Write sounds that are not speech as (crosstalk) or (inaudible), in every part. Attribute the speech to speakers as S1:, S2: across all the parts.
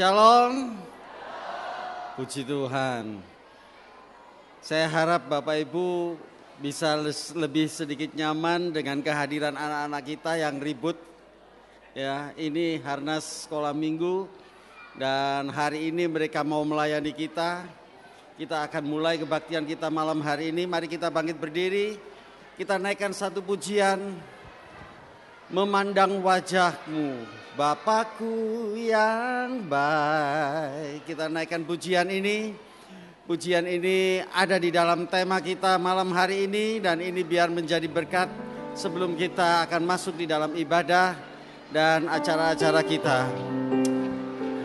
S1: Shalom. Puji Tuhan. Saya harap Bapak Ibu bisa lebih sedikit nyaman dengan kehadiran anak-anak kita yang ribut. Ya, ini Harnas Sekolah Minggu dan hari ini mereka mau melayani kita. Kita akan mulai kebaktian kita malam hari ini. Mari kita bangkit berdiri. Kita naikkan satu pujian. Memandang wajahmu Bapakku yang baik. Kita naikkan pujian ini. Pujian ini ada di dalam tema kita malam hari ini dan ini biar menjadi berkat sebelum kita akan masuk di dalam ibadah dan acara-acara kita.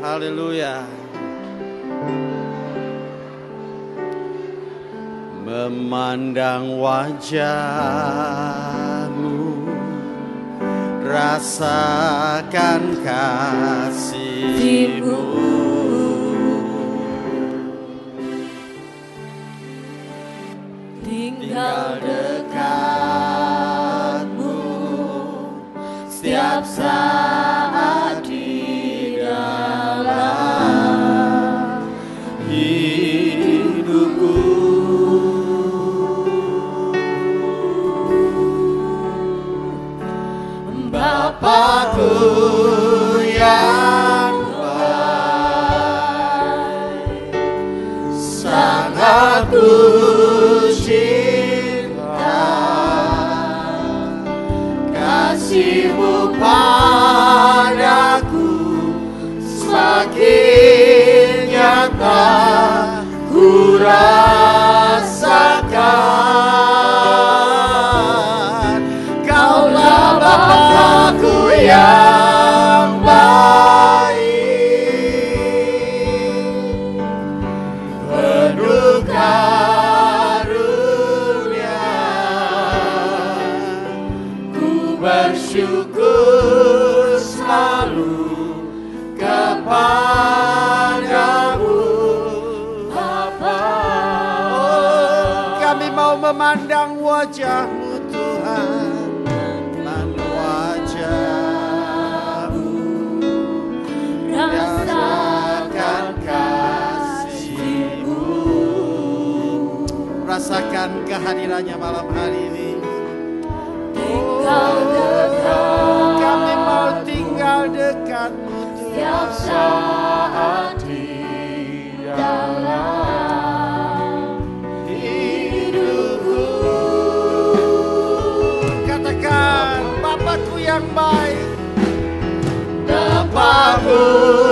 S1: Haleluya. Memandang wajahmu rasakan kasihmu.
S2: Tinggal dekatmu setiap saat Bapakku yang baik. Sangat ku
S1: wajahmu Tuhan. Memandang wajahmu.
S2: rasakan kasihmu
S1: Rasakan kehadirannya malam hari ini.
S2: tinggal dekat
S1: Kami mau tinggal dekatmu
S2: setiap
S1: Tuhan.
S2: saat
S1: yang baik.
S2: Bapakku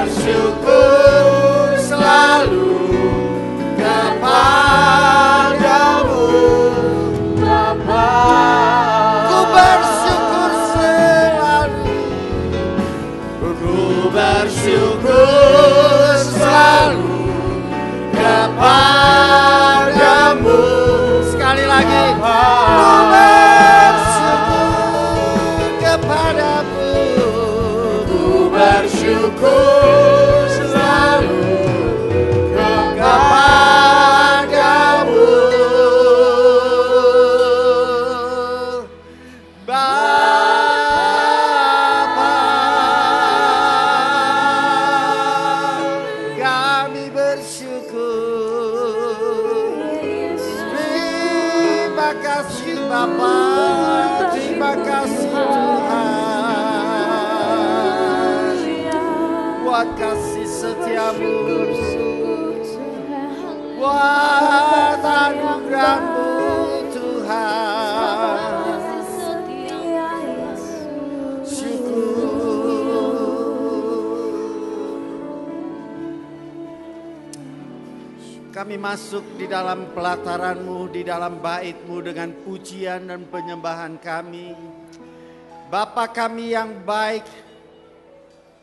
S2: bersyukur masuk di dalam pelataranmu, di dalam baitmu dengan pujian dan penyembahan kami. Bapa kami yang baik,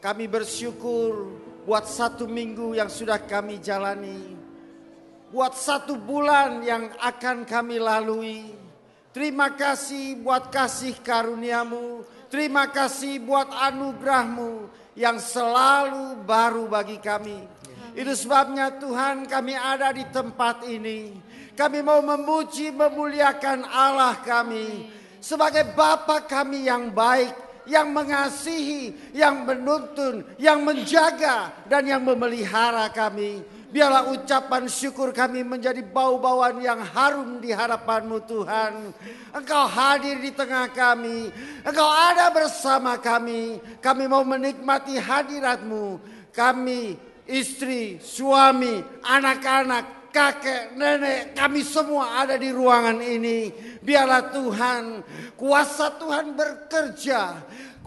S2: kami bersyukur buat satu minggu yang sudah kami jalani. Buat satu bulan yang akan kami lalui. Terima kasih buat kasih karuniamu. Terima kasih buat anugerahmu yang selalu baru bagi kami. Itu sebabnya Tuhan kami ada di tempat ini. Kami mau memuji, memuliakan Allah kami. Sebagai Bapa kami yang baik, yang mengasihi, yang menuntun, yang menjaga, dan yang memelihara kami. Biarlah ucapan syukur kami menjadi bau-bauan yang harum di hadapanmu Tuhan. Engkau hadir di tengah kami. Engkau ada bersama kami. Kami mau menikmati hadiratmu. Kami istri, suami, anak-anak, kakek, nenek, kami semua ada di ruangan ini. Biarlah Tuhan, kuasa Tuhan bekerja.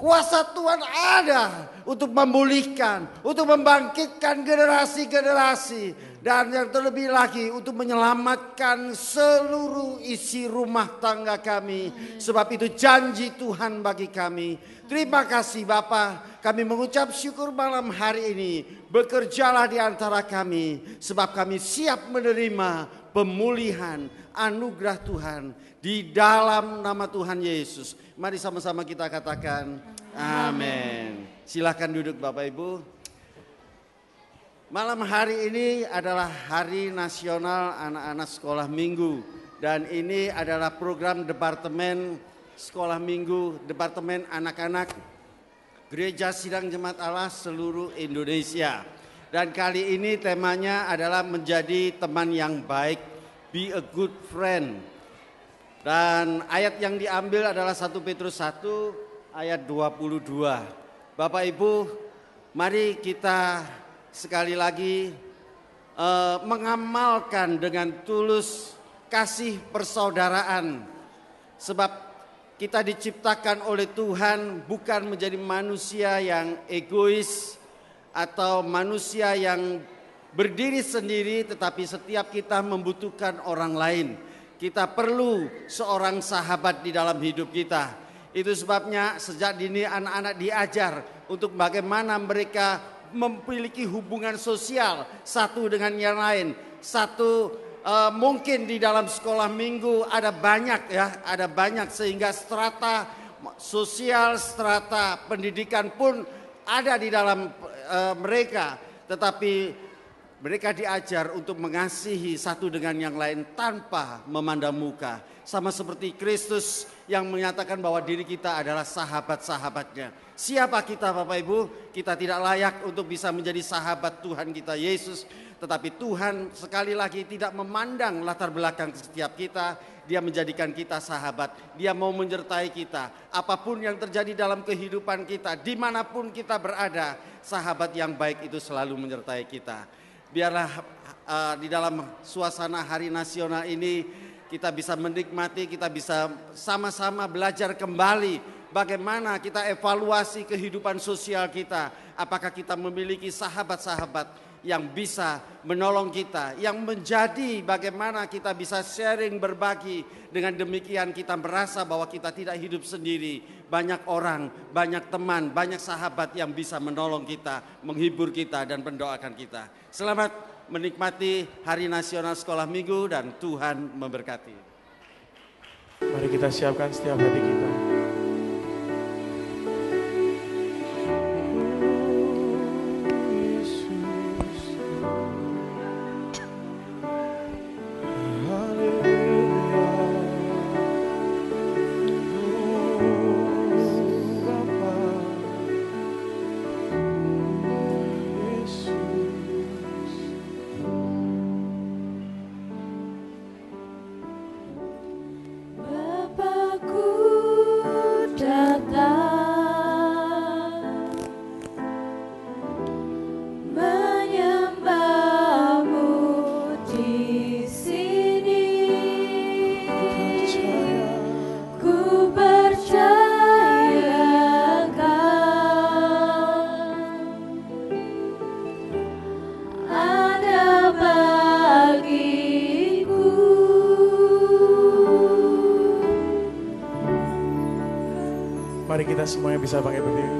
S2: Kuasa Tuhan ada untuk memulihkan, untuk membangkitkan generasi-generasi. Dan yang terlebih lagi untuk menyelamatkan seluruh isi rumah tangga kami. Sebab itu janji Tuhan bagi kami. Terima kasih Bapak, kami mengucap syukur malam hari ini. Bekerjalah di antara kami, sebab kami siap menerima pemulihan anugerah Tuhan di dalam nama Tuhan Yesus. Mari sama-sama kita katakan amin. Silahkan duduk Bapak Ibu. Malam hari ini adalah Hari Nasional Anak-anak Sekolah Minggu dan ini adalah program Departemen Sekolah Minggu Departemen Anak-anak Gereja Sidang Jemaat Allah seluruh Indonesia. Dan kali ini temanya adalah menjadi teman yang baik, be a good friend. Dan ayat yang diambil adalah 1 Petrus 1 ayat 22. Bapak Ibu, mari kita sekali lagi uh, mengamalkan dengan tulus kasih persaudaraan. Sebab kita diciptakan oleh Tuhan bukan menjadi manusia yang egois atau manusia yang berdiri sendiri tetapi setiap kita membutuhkan orang lain. Kita perlu seorang sahabat di dalam hidup kita. Itu sebabnya sejak dini anak-anak diajar untuk bagaimana mereka memiliki hubungan sosial satu dengan yang lain. Satu uh, mungkin di dalam sekolah minggu ada banyak ya, ada banyak sehingga strata sosial, strata pendidikan pun ada di dalam uh, mereka. Tetapi mereka diajar untuk mengasihi satu dengan yang lain tanpa memandang muka. Sama seperti Kristus yang menyatakan bahwa diri kita adalah sahabat-sahabatnya. Siapa kita Bapak Ibu? Kita tidak layak untuk bisa menjadi sahabat Tuhan kita Yesus. Tetapi Tuhan sekali lagi tidak memandang latar belakang setiap kita. Dia menjadikan kita sahabat. Dia mau menyertai kita. Apa pun yang terjadi dalam kehidupan kita. Di mana pun kita berada. Sahabat yang baik itu selalu menyertai kita biarlah uh, di dalam suasana hari nasional ini kita bisa menikmati, kita bisa sama-sama belajar kembali bagaimana kita evaluasi kehidupan sosial kita. Apakah kita memiliki sahabat-sahabat yang bisa menolong kita, yang menjadi bagaimana kita bisa sharing berbagi. Dengan demikian kita merasa bahwa kita tidak hidup sendiri. Banyak orang, banyak teman, banyak sahabat yang bisa menolong kita, menghibur kita dan mendoakan kita. Selamat menikmati Hari Nasional Sekolah Minggu dan Tuhan memberkati.
S3: Mari kita siapkan setiap hati kita.
S1: Semuanya bisa pakai berdiri.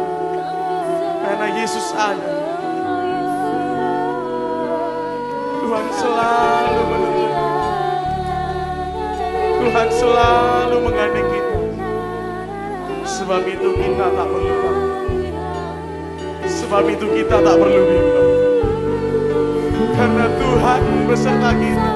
S1: Karena Yesus ada. Tuhan selalu menuntun Tuhan selalu menggandeng kita Sebab itu kita tak perlu Sebab itu kita tak perlu bimbang. Karena Tuhan beserta kita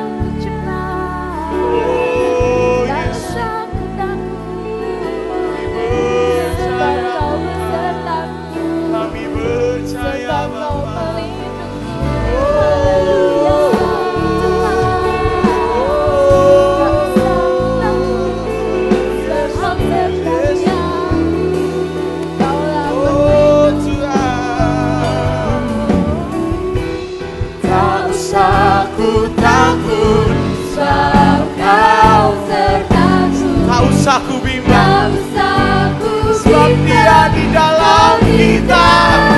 S1: dalam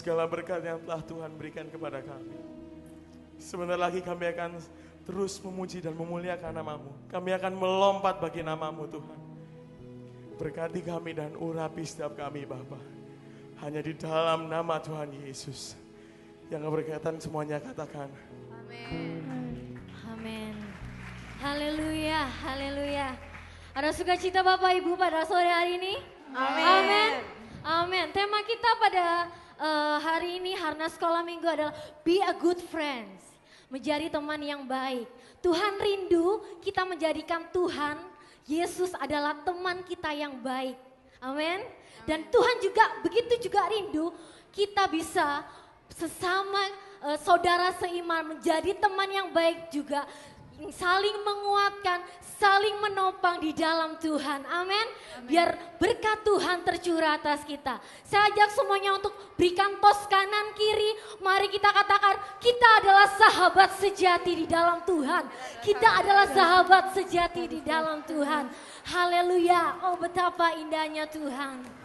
S3: segala berkat yang telah Tuhan berikan kepada kami. Sebentar lagi kami akan terus memuji dan memuliakan namamu. Kami akan melompat bagi namamu Tuhan. Berkati kami dan urapi setiap kami Bapak. Hanya di dalam nama Tuhan Yesus. Yang berkaitan semuanya katakan.
S1: Amin. Amin. Haleluya, haleluya. Ada sukacita Bapak Ibu pada sore hari ini?
S4: Amin.
S1: Amin. Amin. Tema kita pada eh, hari ini Harna Sekolah Minggu adalah Be a Good Friends. Menjadi teman yang baik. Tuhan rindu kita menjadikan Tuhan, Yesus adalah teman kita yang baik. Amin. Dan Tuhan juga begitu juga rindu kita bisa sesama eh, saudara seiman menjadi teman yang baik juga saling menguatkan, saling menopang di dalam Tuhan. Amin. Biar berkat Tuhan tercurah atas kita. Saya ajak semuanya untuk berikan tos kanan kiri. Mari kita katakan kita adalah sahabat sejati di dalam Tuhan. Kita adalah sahabat sejati di dalam Tuhan. Haleluya. Oh betapa indahnya Tuhan.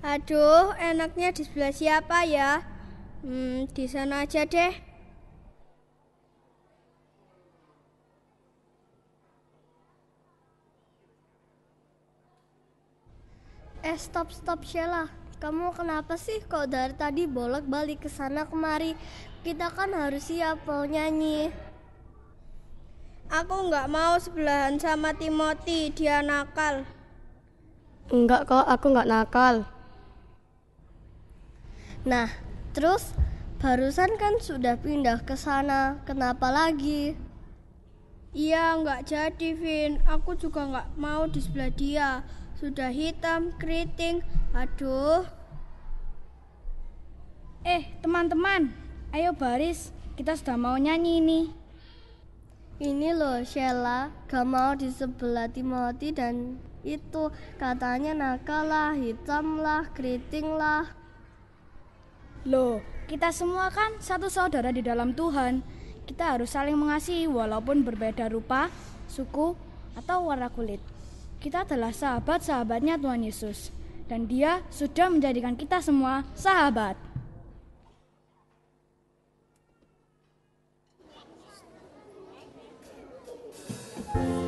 S5: Aduh, enaknya di sebelah siapa ya? Hmm, di sana aja deh.
S6: Eh, stop, stop, Sheila. Kamu kenapa sih kok dari tadi bolak-balik ke sana kemari? Kita kan harus siap mau nyanyi.
S5: Aku nggak mau sebelahan sama Timothy, dia nakal.
S6: Enggak kok, aku nggak nakal. Nah, terus barusan kan sudah pindah ke sana. Kenapa lagi?
S5: Iya, nggak jadi, Vin. Aku juga nggak mau di sebelah dia. Sudah hitam, keriting. Aduh.
S7: Eh, teman-teman, ayo baris. Kita sudah mau nyanyi ini.
S6: Ini loh, Sheila, gak mau di sebelah Timothy dan itu katanya nakal lah, hitam lah, keriting lah.
S7: Loh, kita semua kan satu saudara di dalam Tuhan. Kita harus saling mengasihi walaupun berbeda rupa, suku, atau warna kulit. Kita adalah sahabat-sahabatnya Tuhan Yesus. Dan dia sudah menjadikan kita semua sahabat.
S1: Ada Yesus,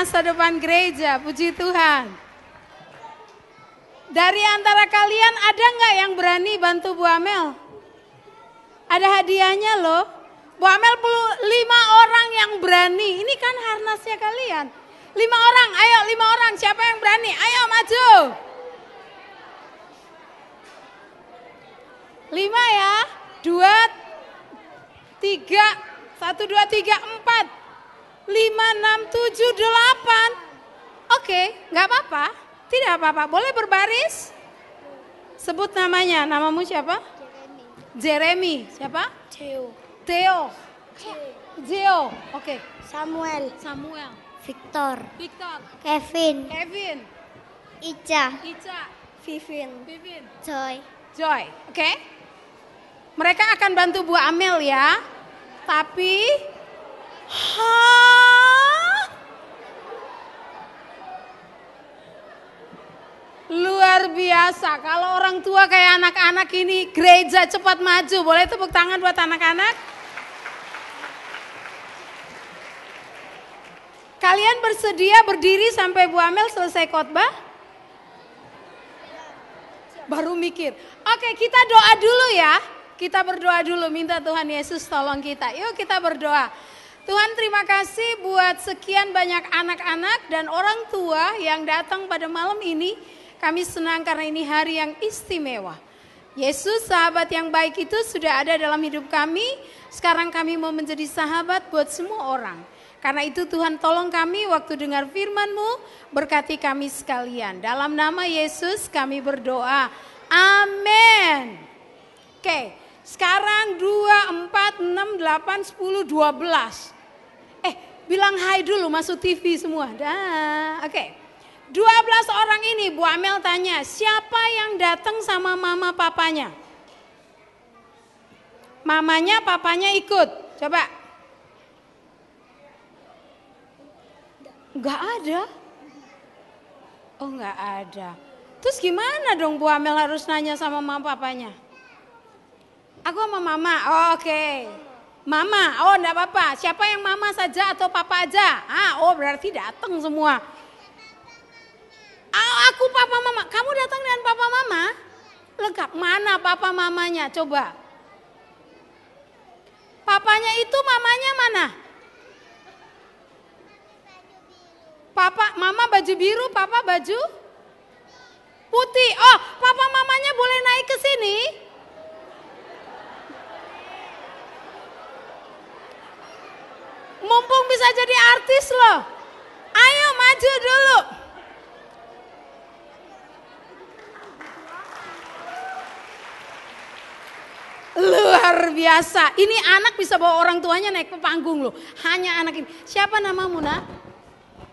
S4: masa depan gereja, puji Tuhan. Dari antara kalian ada nggak yang berani bantu Bu Amel? Ada hadiahnya loh. Bu Amel perlu lima orang yang berani. Ini kan harnasnya kalian. Lima orang, ayo lima orang. Siapa yang berani? Ayo maju. Lima ya. Dua, tiga, satu, dua, tiga, empat, lima, enam, tujuh, delapan. Oke, nggak apa-apa, apa-apa. Boleh berbaris? Sebut namanya, namamu siapa? Jeremy. Siapa?
S6: Theo,
S4: Theo. Zeo. Oke.
S6: Samuel,
S4: Samuel.
S6: Victor,
S4: Victor.
S6: Kevin,
S4: Kevin.
S6: Ica,
S4: Ica.
S6: Vivin,
S4: Vivin.
S6: Joy.
S4: Joy. Oke. Mereka akan bantu Bu Amel ya. Tapi Hah? Luar biasa. Kalau orang tua kayak anak-anak ini gereja cepat maju. Boleh tepuk tangan buat anak-anak? Kalian bersedia berdiri sampai Bu Amel selesai khotbah? Baru mikir. Oke, kita doa dulu ya. Kita berdoa dulu, minta Tuhan Yesus tolong kita. Yuk kita berdoa. Tuhan terima kasih buat sekian banyak anak-anak dan orang tua yang datang pada malam ini. Kami senang karena ini hari yang istimewa. Yesus sahabat yang baik itu sudah ada dalam hidup kami. Sekarang kami mau menjadi sahabat buat semua orang. Karena itu Tuhan tolong kami waktu dengar firman-Mu, berkati kami sekalian. Dalam nama Yesus kami berdoa. Amin. Oke, sekarang 2, 4, 6, 8, 10, 12. Eh, bilang hai dulu masuk TV semua. Dah, oke. 12 orang ini Bu Amel tanya, siapa yang datang sama mama papanya? Mamanya, papanya ikut. Coba. Enggak ada. Oh enggak ada. Terus gimana dong Bu Amel harus nanya sama mama papanya? Aku sama mama, oh, oke. Mama, oh enggak apa-apa. Siapa yang mama saja atau papa aja? Ah, oh berarti datang semua. Aku papa mama. Kamu datang dengan papa mama? Lengkap. Mana papa mamanya? Coba. Papanya itu mamanya mana? Papa, mama baju biru, papa baju putih. Oh, papa mamanya boleh naik ke sini? Mumpung bisa jadi artis loh. Ayo maju dulu. Luar biasa. Ini anak bisa bawa orang tuanya naik ke panggung loh. Hanya anak ini. Siapa namamu nak?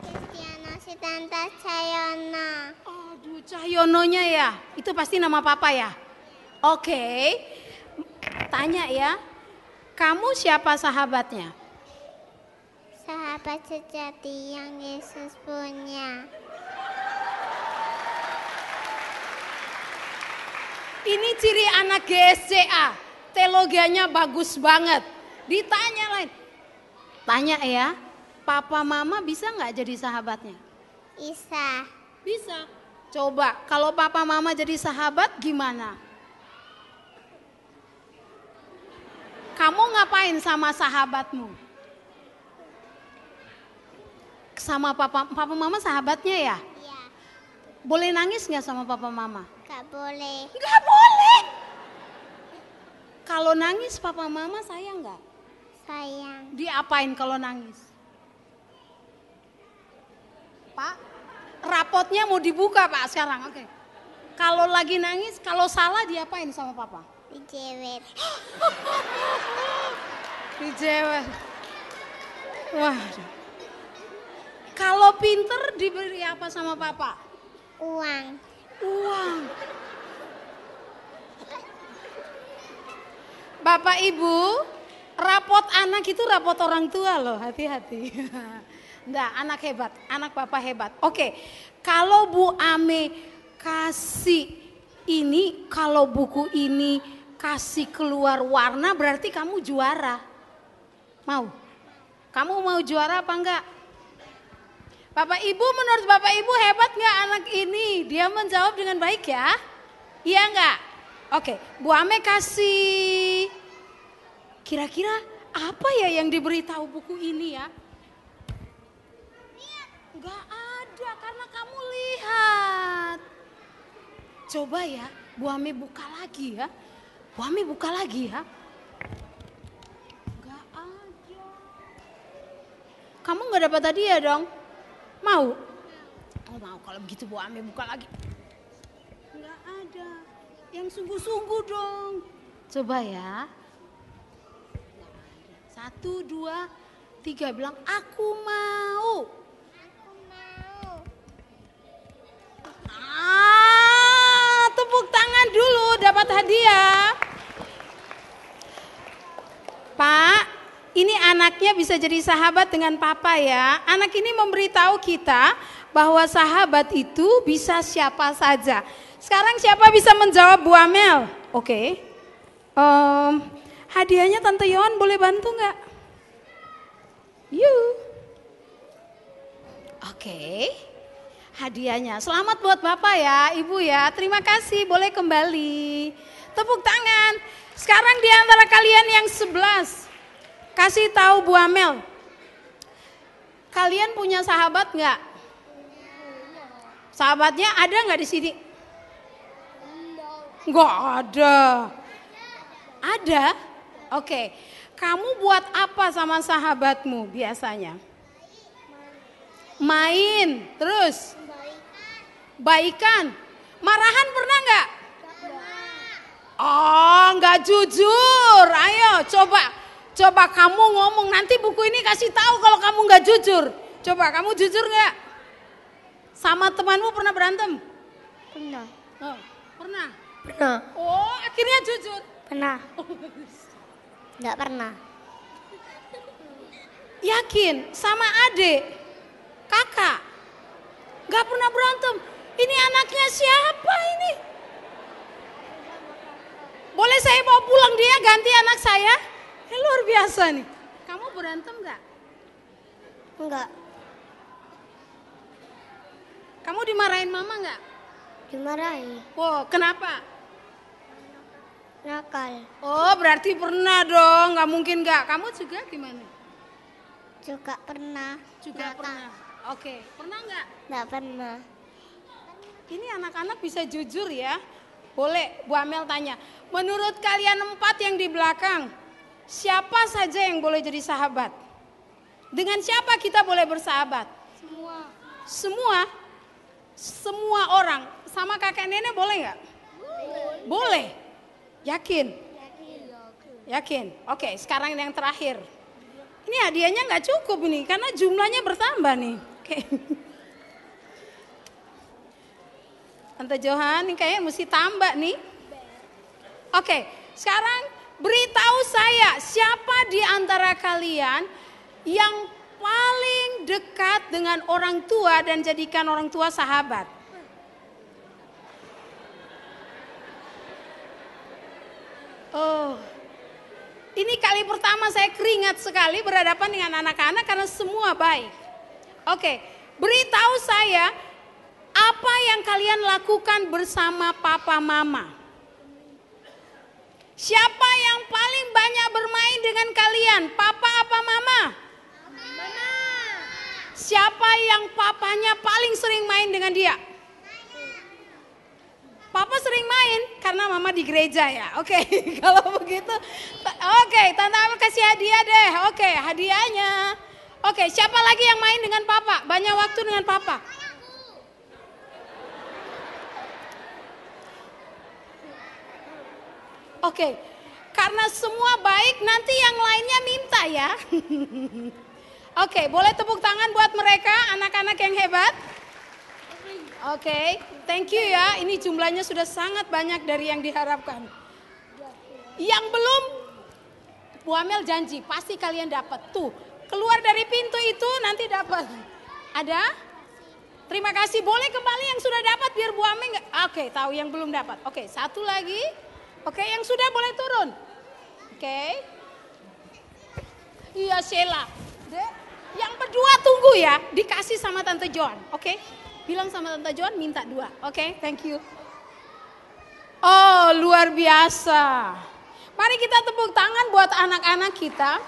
S8: Kristiana Sitanta Cahyono.
S4: Aduh Cahyononya ya. Itu pasti nama papa ya? Oke. Tanya ya. Kamu siapa sahabatnya?
S8: Sahabat sejati yang Yesus punya.
S4: Ini ciri anak GSCA. Teologianya bagus banget. Ditanya lain. Tanya ya. Papa mama bisa nggak jadi sahabatnya?
S8: Isa.
S4: Bisa. Coba kalau papa mama jadi sahabat gimana? Kamu ngapain sama sahabatmu? Sama papa papa mama sahabatnya ya?
S8: Iya.
S4: Boleh nangis nggak sama papa mama?
S8: Gak boleh.
S4: Nggak boleh. Kalau nangis papa mama sayang nggak?
S8: Sayang.
S4: Diapain kalau nangis? Pak, rapotnya mau dibuka Pak sekarang. Oke. Kalau lagi nangis, kalau salah diapain sama papa?
S8: Dijewet. (laughs)
S4: Dijewet. Wah. Kalau pinter diberi apa sama papa?
S8: Uang.
S4: Uang. Bapak Ibu, rapot anak itu rapot orang tua loh, hati-hati. (laughs) Enggak, anak hebat, anak bapak hebat. Oke, kalau Bu Ame kasih ini, kalau buku ini kasih keluar warna berarti kamu juara. Mau? Kamu mau juara apa enggak? Bapak Ibu menurut Bapak Ibu hebat nggak anak ini? Dia menjawab dengan baik ya? Iya enggak? Oke, Bu Ame kasih kira-kira apa ya yang diberitahu buku ini ya? Enggak ada karena kamu lihat. Coba ya, Bu Ame buka lagi ya. Bu Ame buka lagi ya. Enggak ada. Kamu nggak dapat hadiah dong? Mau? Oh mau, kalau begitu Bu Ame buka lagi. Enggak ada. Yang sungguh-sungguh dong. Coba ya. Satu, dua, tiga. Bilang, aku mau.
S8: Aku mau.
S4: Ah, tepuk tangan dulu dapat hadiah. Pak, ini anaknya bisa jadi sahabat dengan papa ya. Anak ini memberitahu kita bahwa sahabat itu bisa siapa saja. Sekarang siapa bisa menjawab Bu Amel? Oke. Em, hadiahnya Tante Yon boleh bantu nggak? Yuk. Oke. Hadiahnya. Selamat buat Bapak ya, Ibu ya. Terima kasih, boleh kembali. Tepuk tangan. Sekarang di antara kalian yang sebelas, kasih tahu Bu Amel. Kalian punya sahabat nggak? Sahabatnya ada nggak di sini? Nggak ada. Ada? Oke. Kamu buat apa sama sahabatmu biasanya? Main, terus? Baikan. Marahan pernah nggak? Oh, nggak jujur. Ayo, coba, coba kamu ngomong. Nanti buku ini kasih tahu kalau kamu nggak jujur. Coba, kamu jujur nggak? Sama temanmu pernah berantem?
S6: Pernah.
S4: Oh, pernah.
S6: Pernah.
S4: Oh, akhirnya jujur.
S6: Pernah. (laughs) Enggak pernah.
S4: Yakin sama adik, kakak, gak pernah berantem. Ini anaknya siapa ini? Boleh saya bawa pulang dia ganti anak saya? Ini luar biasa nih. Kamu berantem gak?
S6: Enggak.
S4: Kamu dimarahin mama gak?
S6: Dimarahi.
S4: Wow, kenapa?
S6: Nakal.
S4: Oh berarti pernah dong, gak mungkin gak. Kamu juga gimana?
S6: Juga pernah.
S4: Juga
S6: Nakal.
S4: pernah. Oke, pernah gak?
S6: Enggak pernah.
S4: Ini anak-anak bisa jujur ya. Boleh Bu Amel tanya. Menurut kalian empat yang di belakang, siapa saja yang boleh jadi sahabat? Dengan siapa kita boleh bersahabat?
S6: Semua.
S4: Semua? Semua orang. Sama kakek nenek boleh nggak? Boleh. Yakin? Yakin? Oke, sekarang yang terakhir. Ini hadiahnya nggak cukup ini karena jumlahnya bertambah nih. Oke. Tante Johan, ini kayaknya mesti tambah nih. Oke, sekarang beritahu saya siapa di antara kalian yang paling dekat dengan orang tua dan jadikan orang tua sahabat. Oh, ini kali pertama saya keringat sekali berhadapan dengan anak-anak karena semua baik. Oke, beritahu saya apa yang kalian lakukan bersama papa mama. Siapa yang paling banyak bermain dengan kalian? Papa apa mama? Mama. Siapa yang papanya paling sering main dengan dia? Papa sering main karena mama di gereja ya. Oke, (laughs) kalau begitu oke, Tante Amel kasih hadiah deh. Oke, hadiahnya. Oke, siapa lagi yang main dengan papa? Banyak waktu dengan papa. Oke, karena semua baik nanti yang lainnya minta ya. (laughs) Oke, boleh tepuk tangan buat mereka, anak-anak yang hebat. Oke, thank you ya. Ini jumlahnya sudah sangat banyak dari yang diharapkan. Yang belum, Bu Amel janji pasti kalian dapat. Tuh, keluar dari pintu itu nanti dapat. Ada? Terima kasih. Boleh kembali yang sudah dapat biar Bu Amel nggak? Oke, tahu yang belum dapat. Oke, satu lagi. Oke, yang sudah boleh turun. Oke. Iya, Sheila. Yang berdua tunggu ya, dikasih sama Tante John. Oke. Bilang sama Tante John minta dua. Oke, thank you. Oh, luar biasa. Mari kita tepuk tangan buat anak-anak kita.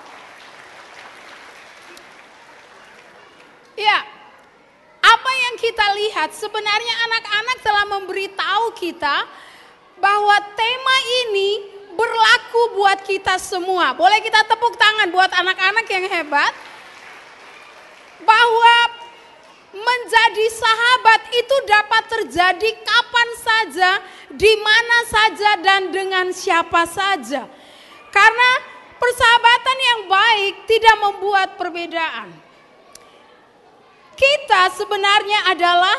S4: Ya, apa yang kita lihat sebenarnya anak-anak telah memberitahu kita bahwa tema ini berlaku buat kita semua. Boleh kita tepuk tangan buat anak-anak yang hebat? Bahwa menjadi sahabat itu dapat terjadi kapan saja, di mana saja dan dengan siapa saja. Karena persahabatan yang baik tidak membuat perbedaan. Kita sebenarnya adalah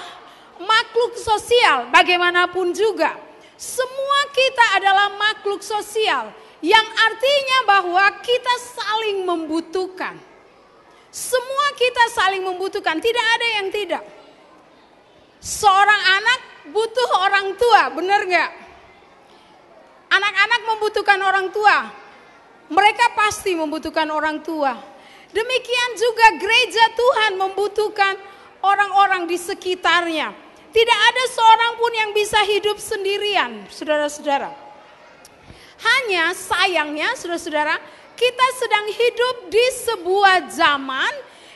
S4: makhluk sosial bagaimanapun juga. Semua kita adalah makhluk sosial yang artinya bahwa kita saling membutuhkan. Semua kita saling membutuhkan, tidak ada yang tidak. Seorang anak butuh orang tua, benar nggak? Anak-anak membutuhkan orang tua. Mereka pasti membutuhkan orang tua. Demikian juga gereja Tuhan membutuhkan orang-orang di sekitarnya. Tidak ada seorang pun yang bisa hidup sendirian, saudara-saudara. Hanya sayangnya, saudara-saudara, kita sedang hidup di sebuah zaman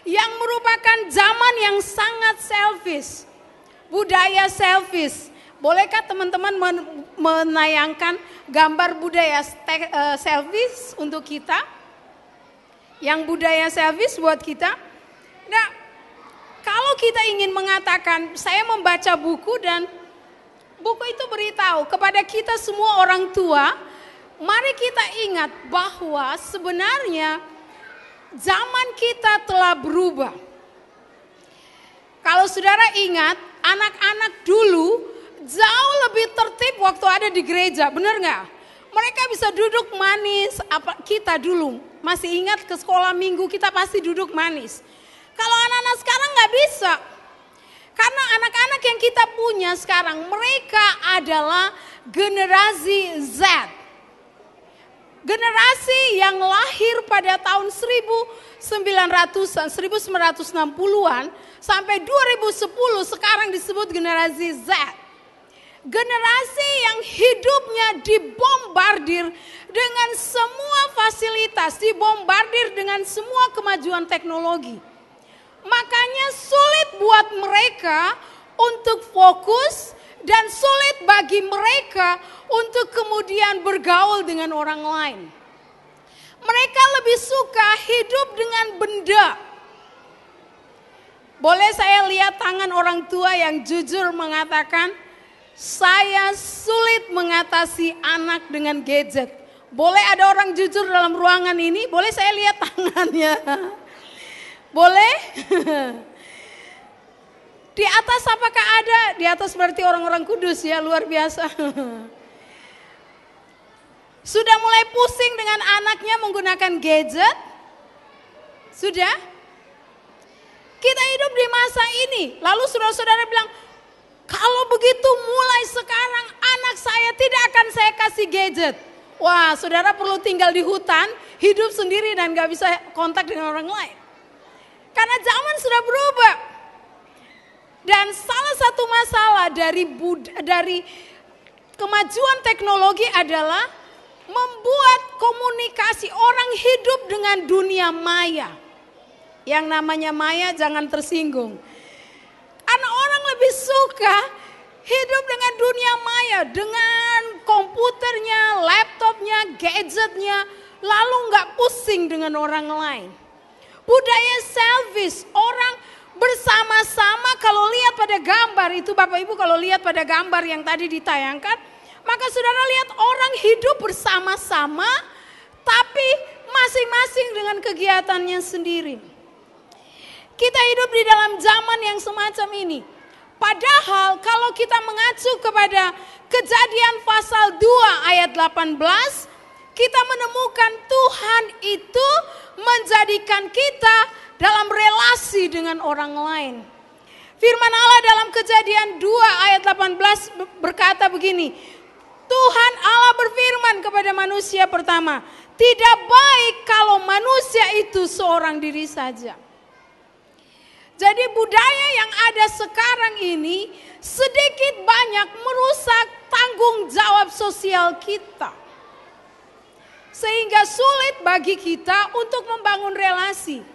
S4: yang merupakan zaman yang sangat selfish. Budaya selfish. Bolehkah teman-teman menayangkan gambar budaya eh, selfish untuk kita? Yang budaya selfish buat kita? Nah, kalau kita ingin mengatakan, saya membaca buku dan buku itu beritahu kepada kita semua orang tua, mari kita ingat bahwa sebenarnya zaman kita telah berubah. Kalau saudara ingat, anak-anak dulu jauh lebih tertib waktu ada di gereja, benar nggak? Mereka bisa duduk manis, apa kita dulu masih ingat ke sekolah minggu kita pasti duduk manis. Kalau anak-anak sekarang nggak bisa. Karena anak-anak yang kita punya sekarang mereka adalah generasi Z. Generasi yang lahir pada tahun 1900-an, 1960-an sampai 2010 sekarang disebut generasi Z. Generasi yang hidupnya dibombardir dengan semua fasilitas, dibombardir dengan semua kemajuan teknologi. Makanya sulit buat mereka untuk fokus dan sulit bagi mereka untuk kemudian bergaul dengan orang lain. Mereka lebih suka hidup dengan benda. Boleh saya lihat tangan orang tua yang jujur mengatakan, saya sulit mengatasi anak dengan gadget. Boleh ada orang jujur dalam ruangan ini? Boleh saya lihat tangannya? (laughs) Boleh? (laughs) Di atas apakah ada? Di atas berarti orang-orang kudus ya, luar biasa. (laughs) Sudah mulai pusing dengan anaknya menggunakan gadget? Sudah? Kita hidup di masa ini. Lalu saudara-saudara bilang, kalau begitu mulai sekarang anak saya tidak akan saya kasih gadget. Wah saudara perlu tinggal di hutan, hidup sendiri dan gak bisa kontak dengan orang lain. Karena zaman sudah berubah. Dan salah satu masalah dari bud dari kemajuan teknologi adalah membuat komunikasi orang hidup dengan dunia maya. Yang namanya maya jangan tersinggung. Karena orang lebih suka hidup dengan dunia maya, dengan komputernya, laptopnya, gadgetnya, lalu nggak pusing dengan orang lain. Budaya selfish, orang bersama-sama kalau lihat pada gambar itu Bapak Ibu kalau lihat pada gambar yang tadi ditayangkan, maka saudara lihat orang hidup bersama-sama tapi masing-masing dengan kegiatannya sendiri. Kita hidup di dalam zaman yang semacam ini. Padahal kalau kita mengacu kepada kejadian pasal 2 ayat 18, kita menemukan Tuhan itu menjadikan kita dalam relasi dengan orang lain. Firman Allah dalam kejadian 2 ayat 18 berkata begini, Tuhan Allah berfirman kepada manusia pertama, tidak baik kalau manusia itu seorang diri saja. Jadi budaya yang ada sekarang ini sedikit banyak merusak tanggung jawab sosial kita. Sehingga sulit bagi kita untuk membangun relasi.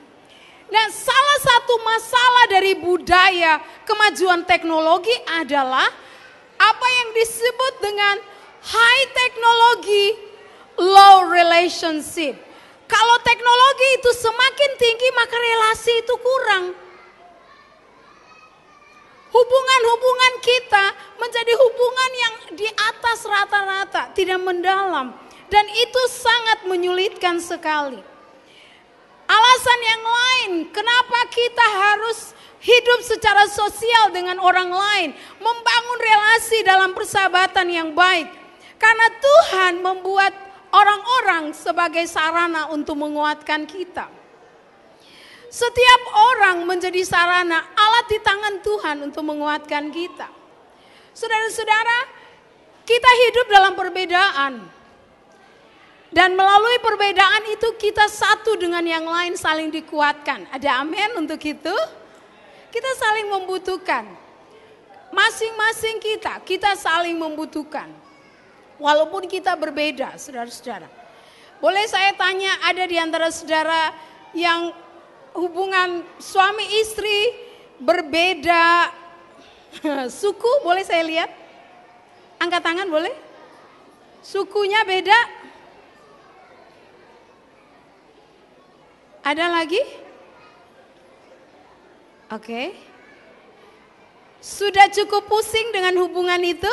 S4: Nah, salah satu masalah dari budaya kemajuan teknologi adalah apa yang disebut dengan high technology, low relationship. Kalau teknologi itu semakin tinggi, maka relasi itu kurang. Hubungan-hubungan kita menjadi hubungan yang di atas rata-rata, tidak mendalam. Dan itu sangat menyulitkan sekali. Alasan yang lain, kenapa kita harus hidup secara sosial dengan orang lain, membangun relasi dalam persahabatan yang baik. Karena Tuhan membuat orang-orang sebagai sarana untuk menguatkan kita. Setiap orang menjadi sarana alat di tangan Tuhan untuk menguatkan kita. Saudara-saudara, kita hidup dalam perbedaan. Dan melalui perbedaan itu kita satu dengan yang lain saling dikuatkan. Ada amin untuk itu? Kita saling membutuhkan. Masing-masing kita, kita saling membutuhkan. Walaupun kita berbeda, saudara-saudara. Boleh saya tanya, ada di antara saudara yang hubungan suami istri berbeda (laughs) suku, boleh saya lihat? Angkat tangan boleh? Sukunya beda? Ada lagi? Oke. Sudah cukup pusing dengan hubungan itu?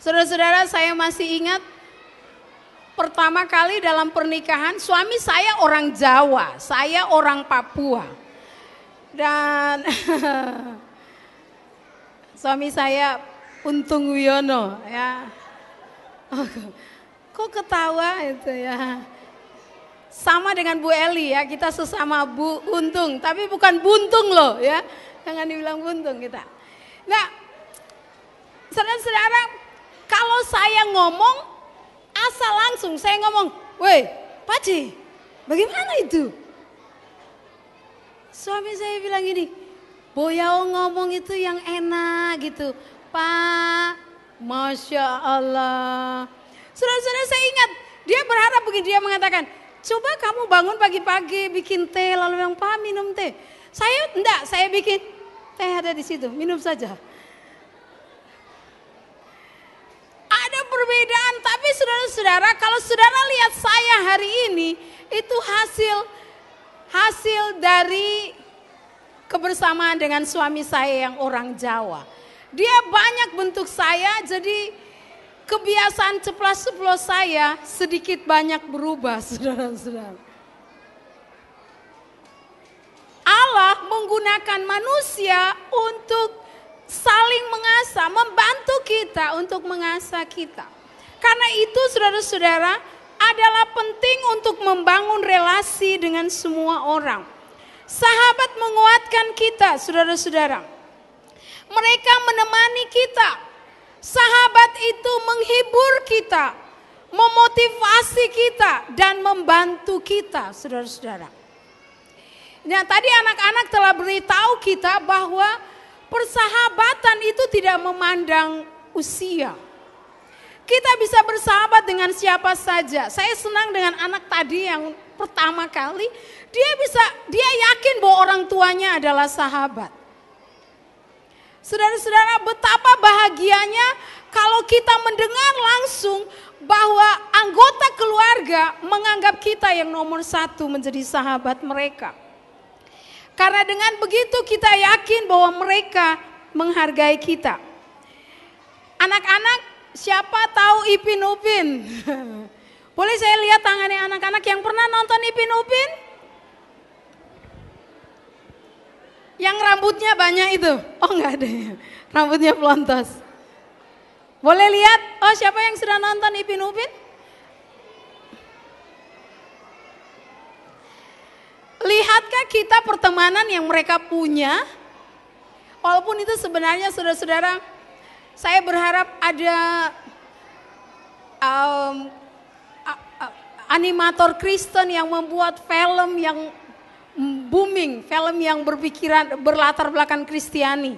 S4: Saudara-saudara, saya masih ingat pertama kali dalam pernikahan suami saya orang Jawa, saya orang Papua. Dan (laughs) suami saya Untung Wiono ya. Oh, kok ketawa itu ya. Sama dengan Bu Eli ya, kita sesama Bu Untung, tapi bukan buntung loh ya. Jangan dibilang buntung kita. Nah, saudara-saudara, kalau saya ngomong, asal langsung saya ngomong, woi Paci, bagaimana itu? Suami saya bilang gini, Boyao ngomong itu yang enak gitu. Pak, Masya Allah. Saudara-saudara saya ingat, dia berharap begini, dia mengatakan, Coba kamu bangun pagi-pagi bikin teh lalu yang pak minum teh. Saya enggak, saya bikin teh ada di situ, minum saja. Ada perbedaan, tapi saudara-saudara, kalau saudara lihat saya hari ini, itu hasil hasil dari kebersamaan dengan suami saya yang orang Jawa. Dia banyak bentuk saya, jadi kebiasaan ceplas ceplos saya sedikit banyak berubah, (laughs) saudara-saudara. Allah menggunakan manusia untuk saling mengasah, membantu kita untuk mengasah kita. Karena itu saudara-saudara adalah penting untuk membangun relasi dengan semua orang. Sahabat menguatkan kita, saudara-saudara. Mereka menemani kita. Sahabat itu menghibur kita, memotivasi kita, dan membantu kita, saudara-saudara. Nah, tadi anak-anak telah beritahu kita bahwa persahabatan itu tidak memandang usia. Kita bisa bersahabat dengan siapa saja. Saya senang dengan anak tadi yang pertama kali, dia bisa dia yakin bahwa orang tuanya adalah sahabat. Saudara-saudara, betapa bahagianya kalau kita mendengar langsung bahwa anggota keluarga menganggap kita yang nomor satu menjadi sahabat mereka. Karena dengan begitu kita yakin bahwa mereka menghargai kita. Anak-anak, siapa tahu Ipin Upin? (laughs) Boleh saya lihat tangannya anak-anak yang pernah nonton Ipin Upin? Yang rambutnya banyak itu? Oh enggak ada ya, rambutnya pelontos. Boleh lihat, oh siapa yang sudah nonton Ipin Upin? Lihatkah kita pertemanan yang mereka punya? Walaupun itu sebenarnya saudara-saudara, saya berharap ada um, animator Kristen yang membuat film yang booming, film yang berpikiran berlatar belakang Kristiani.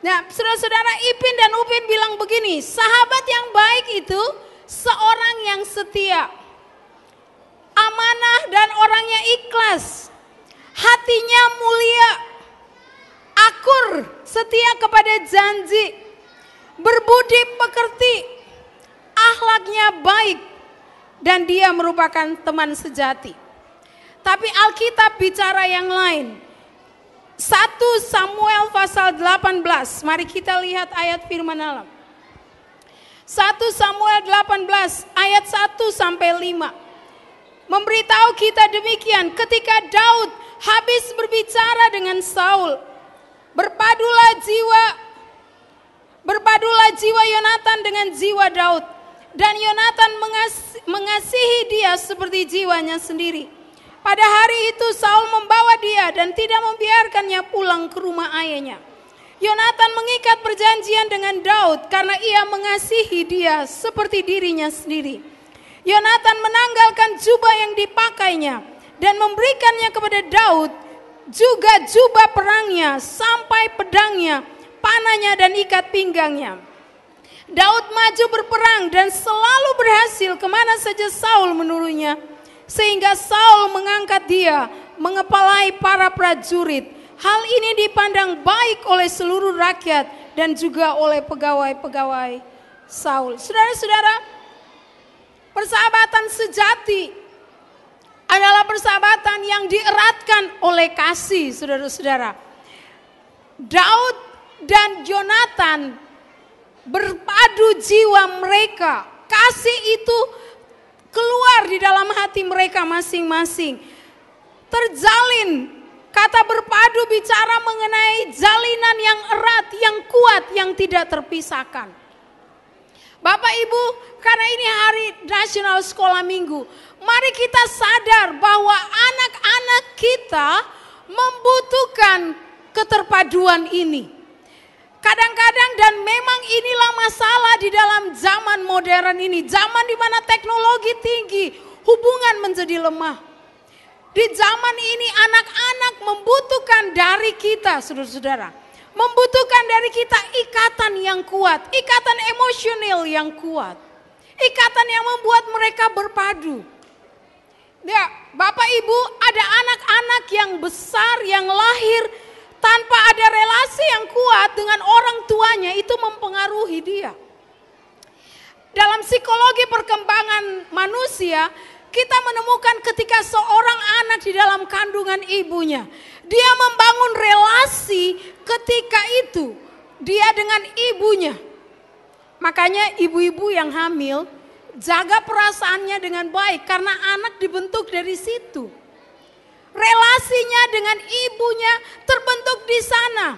S4: Nah, saudara-saudara Ipin dan Upin bilang begini, sahabat yang baik itu seorang yang setia, amanah dan orangnya ikhlas, hatinya mulia, akur, setia kepada janji, berbudi pekerti, akhlaknya baik, dan dia merupakan teman sejati. Tapi Alkitab bicara yang lain. 1 Samuel pasal 18, mari kita lihat ayat firman Allah. 1 Samuel 18 ayat 1 sampai 5. Memberitahu kita demikian ketika Daud habis berbicara dengan Saul. Berpadulah jiwa berpadulah jiwa Yonatan dengan jiwa Daud dan Yonatan mengasihi dia seperti jiwanya sendiri. Pada hari itu Saul membawa dia dan tidak membiarkannya pulang ke rumah ayahnya. Yonatan mengikat perjanjian dengan Daud karena ia mengasihi dia seperti dirinya sendiri. Yonatan menanggalkan jubah yang dipakainya dan memberikannya kepada Daud juga jubah perangnya sampai pedangnya, panahnya dan ikat pinggangnya. Daud maju berperang dan selalu berhasil ke mana saja Saul menurunya. Sehingga Saul mengangkat dia mengepalai para prajurit. Hal ini dipandang baik oleh seluruh rakyat dan juga oleh pegawai-pegawai Saul. Saudara-saudara, persahabatan sejati adalah persahabatan yang dieratkan oleh kasih, saudara-saudara. Daud dan Jonathan berpadu jiwa mereka. Kasih itu keluar di dalam hati mereka masing-masing. Terjalin, kata berpadu bicara mengenai jalinan yang erat, yang kuat, yang tidak terpisahkan. Bapak Ibu, karena ini hari Nasional Sekolah Minggu, mari kita sadar bahwa anak-anak kita membutuhkan keterpaduan ini. Kadang-kadang dan memang inilah masalah di dalam zaman modern ini. Zaman di mana teknologi tinggi, hubungan menjadi lemah. Di zaman ini anak-anak membutuhkan dari kita, saudara-saudara. Membutuhkan dari kita ikatan yang kuat, ikatan emosional yang kuat. Ikatan yang membuat mereka berpadu. Ya, Bapak Ibu, ada anak-anak yang besar yang lahir tanpa ada relasi yang kuat dengan orang tuanya itu mempengaruhi dia. Dalam psikologi perkembangan manusia, kita menemukan ketika seorang anak di dalam kandungan ibunya, dia membangun relasi ketika itu dia dengan ibunya. Makanya ibu-ibu yang hamil jaga perasaannya dengan baik karena anak dibentuk dari situ. Relasinya dengan ibunya terbentuk di sana.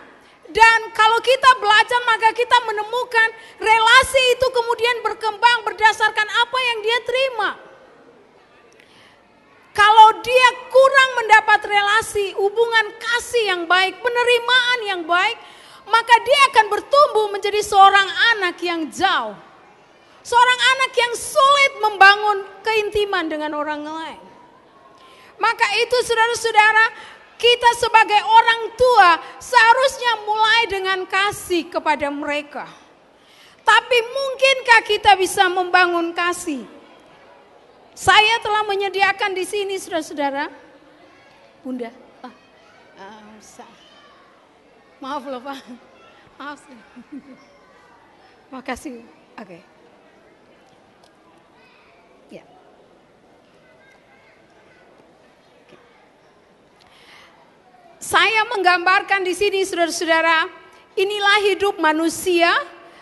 S4: Dan kalau kita belajar maka kita menemukan relasi itu kemudian berkembang berdasarkan apa yang dia terima. Kalau dia kurang mendapat relasi, hubungan kasih yang baik, penerimaan yang baik, maka dia akan bertumbuh menjadi seorang anak yang jauh. Seorang anak yang sulit membangun keintiman dengan orang lain. Maka itu saudara-saudara, kita sebagai orang tua seharusnya mulai dengan kasih kepada mereka. Tapi mungkinkah kita bisa membangun kasih? Saya telah menyediakan di sini saudara-saudara. Bunda. Ah, uh, Maaf loh Pak. Maaf. (laughs) Makasih. Oke. Okay. Saya menggambarkan di sini saudara-saudara, inilah hidup manusia,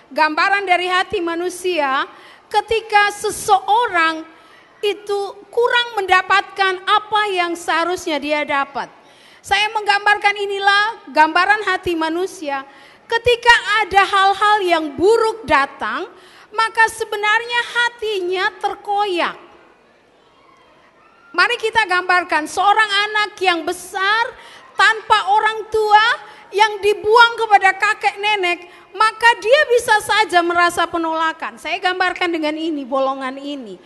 S4: gambaran dari hati manusia ketika seseorang itu kurang mendapatkan apa yang seharusnya dia dapat. Saya menggambarkan inilah gambaran hati manusia. Ketika ada hal-hal yang buruk datang, maka sebenarnya hatinya terkoyak. Mari kita gambarkan seorang anak yang besar tanpa orang tua yang dibuang kepada kakek nenek, maka dia bisa saja merasa penolakan. Saya gambarkan dengan ini, bolongan ini.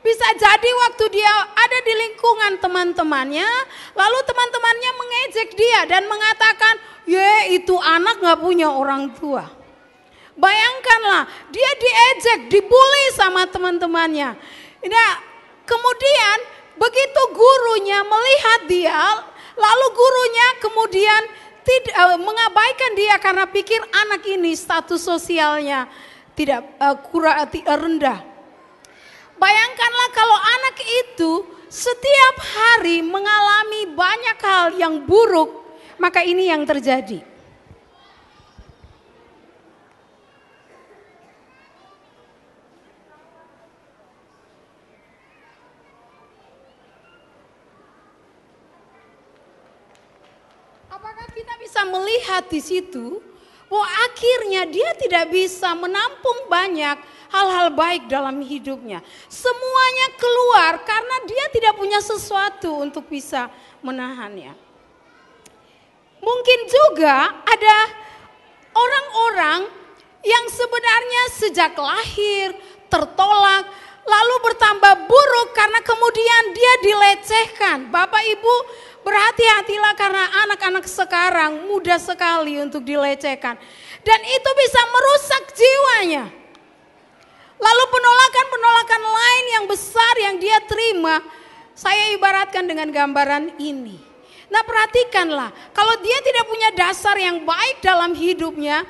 S4: Bisa jadi waktu dia ada di lingkungan teman-temannya, lalu teman-temannya mengejek dia dan mengatakan, ye itu anak gak punya orang tua. Bayangkanlah, dia diejek, dibully sama teman-temannya. Nah, kemudian begitu gurunya melihat dia, lalu gurunya kemudian tidak uh, mengabaikan dia karena pikir anak ini status sosialnya tidak uh, kurang uh, rendah. Bayangkanlah kalau anak itu setiap hari mengalami banyak hal yang buruk, maka ini yang terjadi. Apakah kita melihat di situ bahwa akhirnya dia tidak bisa menampung banyak hal-hal baik dalam hidupnya. Semuanya keluar karena dia tidak punya sesuatu untuk bisa menahannya. Mungkin juga ada orang-orang yang sebenarnya sejak lahir tertolak, lalu bertambah buruk karena kemudian dia dilecehkan. Bapak Ibu berhati-hatilah karena anak-anak sekarang mudah sekali untuk dilecehkan. Dan itu bisa merusak jiwanya. Lalu penolakan-penolakan lain yang besar yang dia terima, saya ibaratkan dengan gambaran ini. Nah perhatikanlah, kalau dia tidak punya dasar yang baik dalam hidupnya,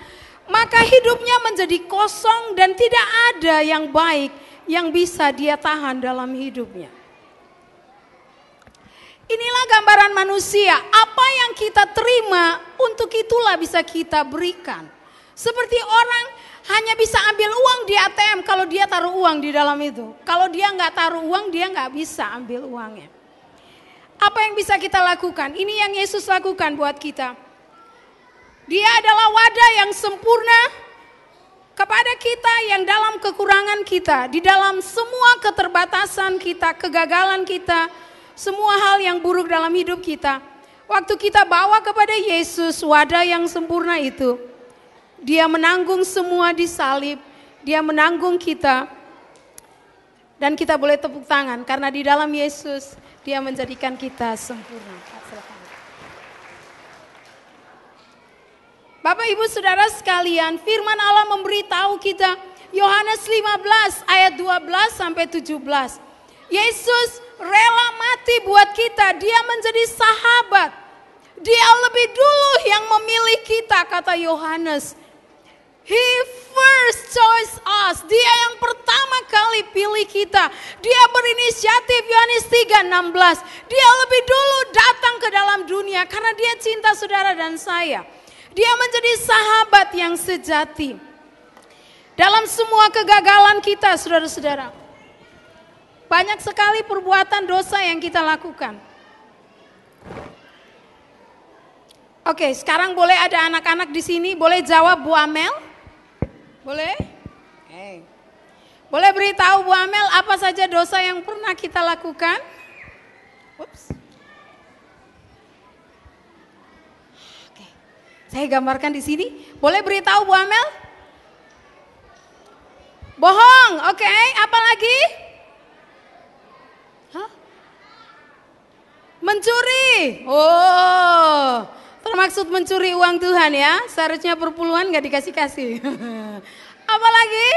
S4: maka hidupnya menjadi kosong dan tidak ada yang baik yang bisa dia tahan dalam hidupnya. Inilah gambaran manusia, apa yang kita terima untuk itulah bisa kita berikan. Seperti orang hanya bisa ambil uang di ATM kalau dia taruh uang di dalam itu. Kalau dia nggak taruh uang, dia nggak bisa ambil uangnya. Apa yang bisa kita lakukan? Ini yang Yesus lakukan buat kita. Dia adalah wadah yang sempurna kepada kita yang dalam kekurangan kita, di dalam semua keterbatasan kita, kegagalan kita, semua hal yang buruk dalam hidup kita. Waktu kita bawa kepada Yesus wadah yang sempurna itu, dia menanggung semua di salib, dia menanggung kita. Dan kita boleh tepuk tangan karena di dalam Yesus dia menjadikan kita sempurna. Bapak Ibu Saudara sekalian, firman Allah memberitahu kita Yohanes 15 ayat 12 sampai 17. Yesus rela mati buat kita, dia menjadi sahabat. Dia lebih dulu yang memilih kita kata Yohanes. He first chose us. Dia yang pertama kali pilih kita. Dia berinisiatif Yohanes 3:16. Dia lebih dulu datang ke dalam dunia karena dia cinta saudara dan saya. Dia menjadi sahabat yang sejati. Dalam semua kegagalan kita, saudara-saudara. Banyak sekali perbuatan dosa yang kita lakukan. Oke, sekarang boleh ada anak-anak di sini, boleh jawab Bu Amel? Boleh? Eh. Boleh beritahu Bu Amel apa saja dosa yang pernah kita lakukan? Ups. Oke. Saya gambarkan di sini. Boleh beritahu Bu Amel? Bohong, oke. Apa lagi? Mencuri. Oh, termaksud mencuri uang Tuhan ya. Seharusnya perpuluhan nggak dikasih-kasih. (laughs) Apa lagi?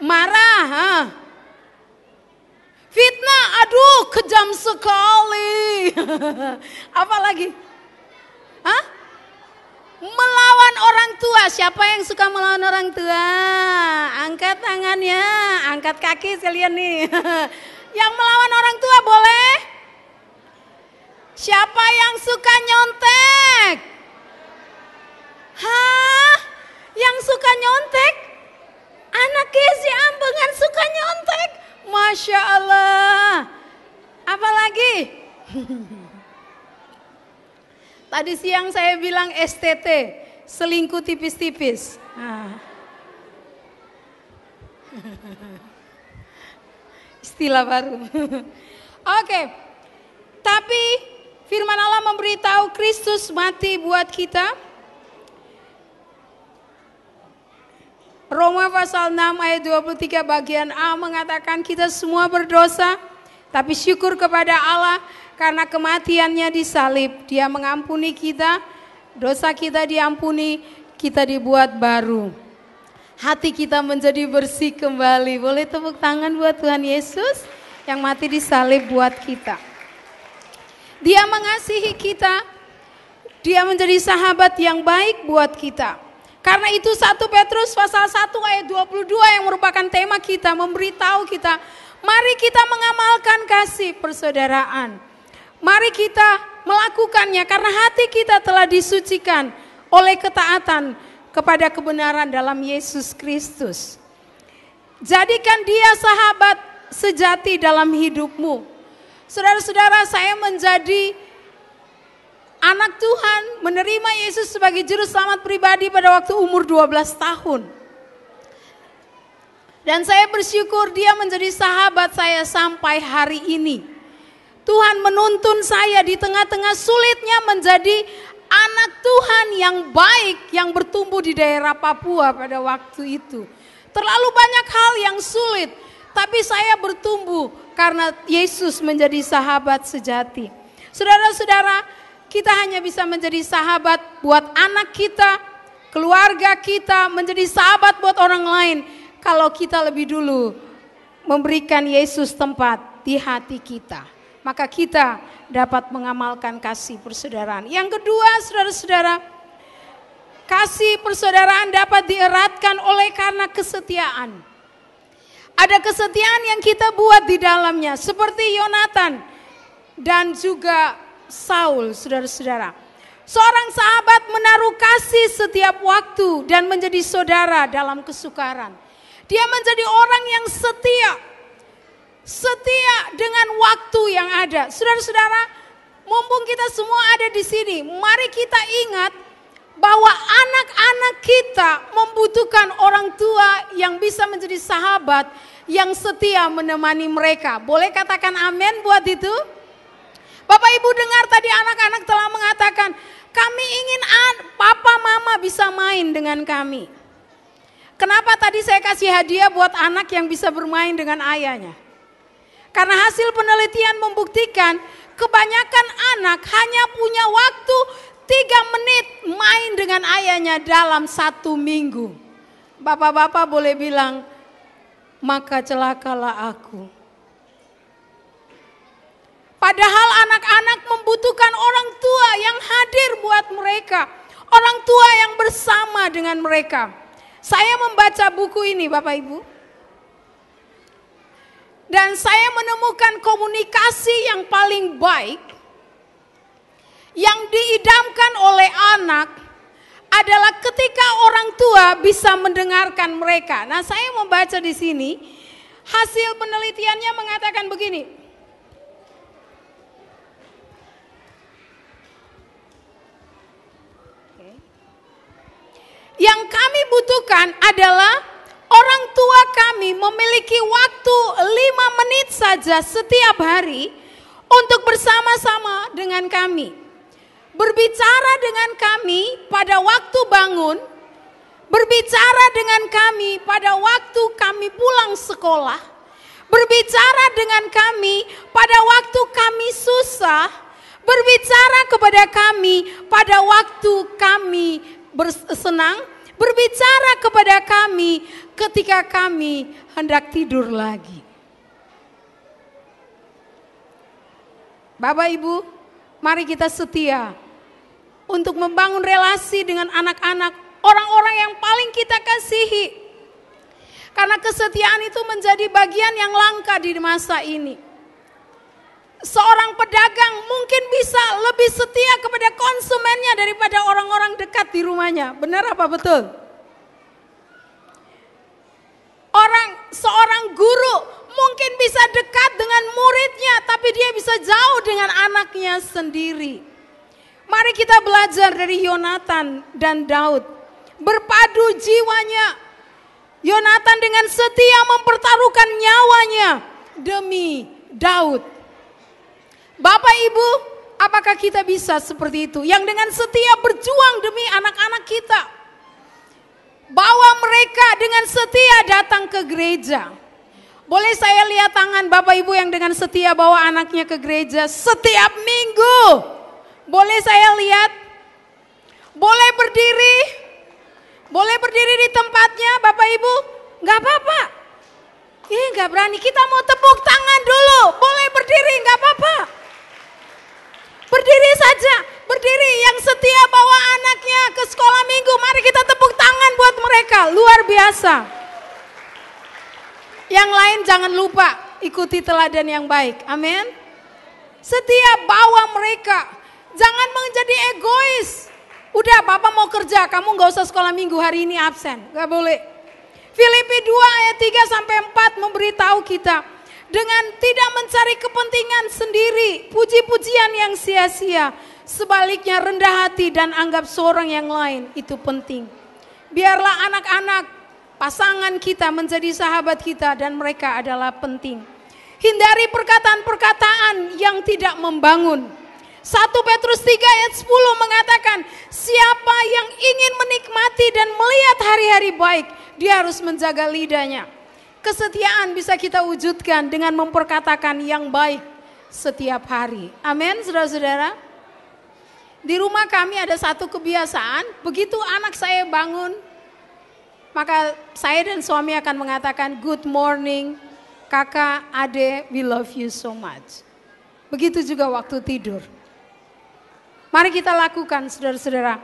S4: Marah. Ha? Fitnah, aduh kejam sekali. (laughs) Apa lagi? Hah? Melawan orang tua. Siapa yang suka melawan orang tua? Angkat tangannya, angkat kaki sekalian nih. (laughs) yang melawan orang tua boleh? Siapa yang suka nyontek? Hah? Yang suka nyontek? Anak Kesi Ambengan suka nyontek. Masya Allah. Apalagi? (laughs) Tadi siang saya bilang STT, selingkuh tipis-tipis. Nah. (laughs) Istilah baru. (laughs) Oke, tapi firman Allah memberitahu Kristus mati buat kita. Roma pasal 6 ayat 23 bagian A mengatakan kita semua berdosa, tapi syukur kepada Allah karena kematiannya disalib, dia mengampuni kita, dosa kita diampuni, kita dibuat baru. Hati kita menjadi bersih kembali. Boleh tepuk tangan buat Tuhan Yesus yang mati disalib buat kita. Dia mengasihi kita, dia menjadi sahabat yang baik buat kita. Karena itu 1 Petrus pasal 1 ayat 22 yang merupakan tema kita, memberitahu kita, mari kita mengamalkan kasih persaudaraan. Mari kita melakukannya karena hati kita telah disucikan oleh ketaatan kepada kebenaran dalam Yesus Kristus. Jadikan dia sahabat sejati dalam hidupmu. Saudara-saudara, saya menjadi anak Tuhan, menerima Yesus sebagai juru selamat pribadi pada waktu umur 12 tahun. Dan saya bersyukur dia menjadi sahabat saya sampai hari ini. Tuhan menuntun saya di tengah-tengah sulitnya menjadi anak Tuhan yang baik yang bertumbuh di daerah Papua pada waktu itu. Terlalu banyak hal yang sulit, tapi saya bertumbuh karena Yesus menjadi sahabat sejati. Saudara-saudara, kita hanya bisa menjadi sahabat buat anak kita, keluarga kita, menjadi sahabat buat orang lain kalau kita lebih dulu memberikan Yesus tempat di hati kita maka kita dapat mengamalkan kasih persaudaraan. Yang kedua, saudara-saudara, kasih persaudaraan dapat dieratkan oleh karena kesetiaan. Ada kesetiaan yang kita buat di dalamnya, seperti Yonatan dan juga Saul, saudara-saudara. Seorang sahabat menaruh kasih setiap waktu dan menjadi saudara dalam kesukaran. Dia menjadi orang yang setia setia dengan waktu yang ada. Saudara-saudara, mumpung kita semua ada di sini, mari kita ingat bahwa anak-anak kita membutuhkan orang tua yang bisa menjadi sahabat yang setia menemani mereka. Boleh katakan amin buat itu? Bapak Ibu dengar tadi anak-anak telah mengatakan, kami ingin papa mama bisa main dengan kami. Kenapa tadi saya kasih hadiah buat anak yang bisa bermain dengan ayahnya? Karena hasil penelitian membuktikan kebanyakan anak hanya punya waktu tiga menit main dengan ayahnya dalam satu minggu. Bapak-bapak boleh bilang, maka celakalah aku. Padahal anak-anak membutuhkan orang tua yang hadir buat mereka. Orang tua yang bersama dengan mereka. Saya membaca buku ini Bapak Ibu. Dan saya menemukan komunikasi yang paling baik yang diidamkan oleh anak adalah ketika orang tua bisa mendengarkan mereka. Nah, saya membaca di sini hasil penelitiannya mengatakan begini. Yang kami butuhkan adalah orang tua kami memiliki waktu lima menit saja setiap hari untuk bersama-sama dengan kami. Berbicara dengan kami pada waktu bangun, berbicara dengan kami pada waktu kami pulang sekolah, berbicara dengan kami pada waktu kami susah, berbicara kepada kami pada waktu kami bersenang, berbicara kepada kami ketika kami hendak tidur lagi. Bapak Ibu, mari kita setia untuk membangun relasi dengan anak-anak, orang-orang yang paling kita kasihi. Karena kesetiaan itu menjadi bagian yang langka di masa ini. Seorang pedagang mungkin bisa lebih setia kepada konsumennya daripada orang-orang dekat di rumahnya. Benar apa betul? Orang seorang guru mungkin bisa dekat dengan muridnya, tapi dia bisa jauh dengan anaknya sendiri. Mari kita belajar dari Yonatan dan Daud. Berpadu jiwanya. Yonatan dengan setia mempertaruhkan nyawanya demi Daud. Bapak Ibu, apakah kita bisa seperti itu? Yang dengan setia berjuang demi anak-anak kita. Bawa mereka dengan setia datang ke gereja. Boleh saya lihat tangan Bapak Ibu yang dengan setia bawa anaknya ke gereja setiap minggu? Boleh saya lihat? Boleh berdiri? Boleh berdiri di tempatnya Bapak Ibu? Gak apa-apa. Ih gak berani, kita mau tepuk tangan dulu. Boleh berdiri, gak apa-apa. Berdiri saja, berdiri yang setia bawa anaknya ke sekolah minggu. Mari kita tepuk tangan buat mereka, luar biasa. Yang lain jangan lupa ikuti teladan yang baik. Amin. Setiap bawa mereka. Jangan menjadi egois. Udah bapak mau kerja, kamu gak usah sekolah minggu hari ini absen. Gak boleh. Filipi 2 ayat 3 sampai 4 memberitahu kita. Dengan tidak mencari kepentingan sendiri, puji-pujian yang sia-sia. Sebaliknya rendah hati dan anggap seorang yang lain itu penting. Biarlah anak-anak pasangan kita menjadi sahabat kita dan mereka adalah penting. Hindari perkataan-perkataan yang tidak membangun. 1 Petrus 3 ayat 10 mengatakan, siapa yang ingin menikmati dan melihat hari-hari baik, dia harus menjaga lidahnya. Kesetiaan bisa kita wujudkan dengan memperkatakan yang baik setiap hari. Amin, saudara-saudara. Di rumah kami ada satu kebiasaan, begitu anak saya bangun, maka saya dan suami akan mengatakan good morning, kakak, ade, we love you so much. Begitu juga waktu tidur. Mari kita lakukan saudara-saudara.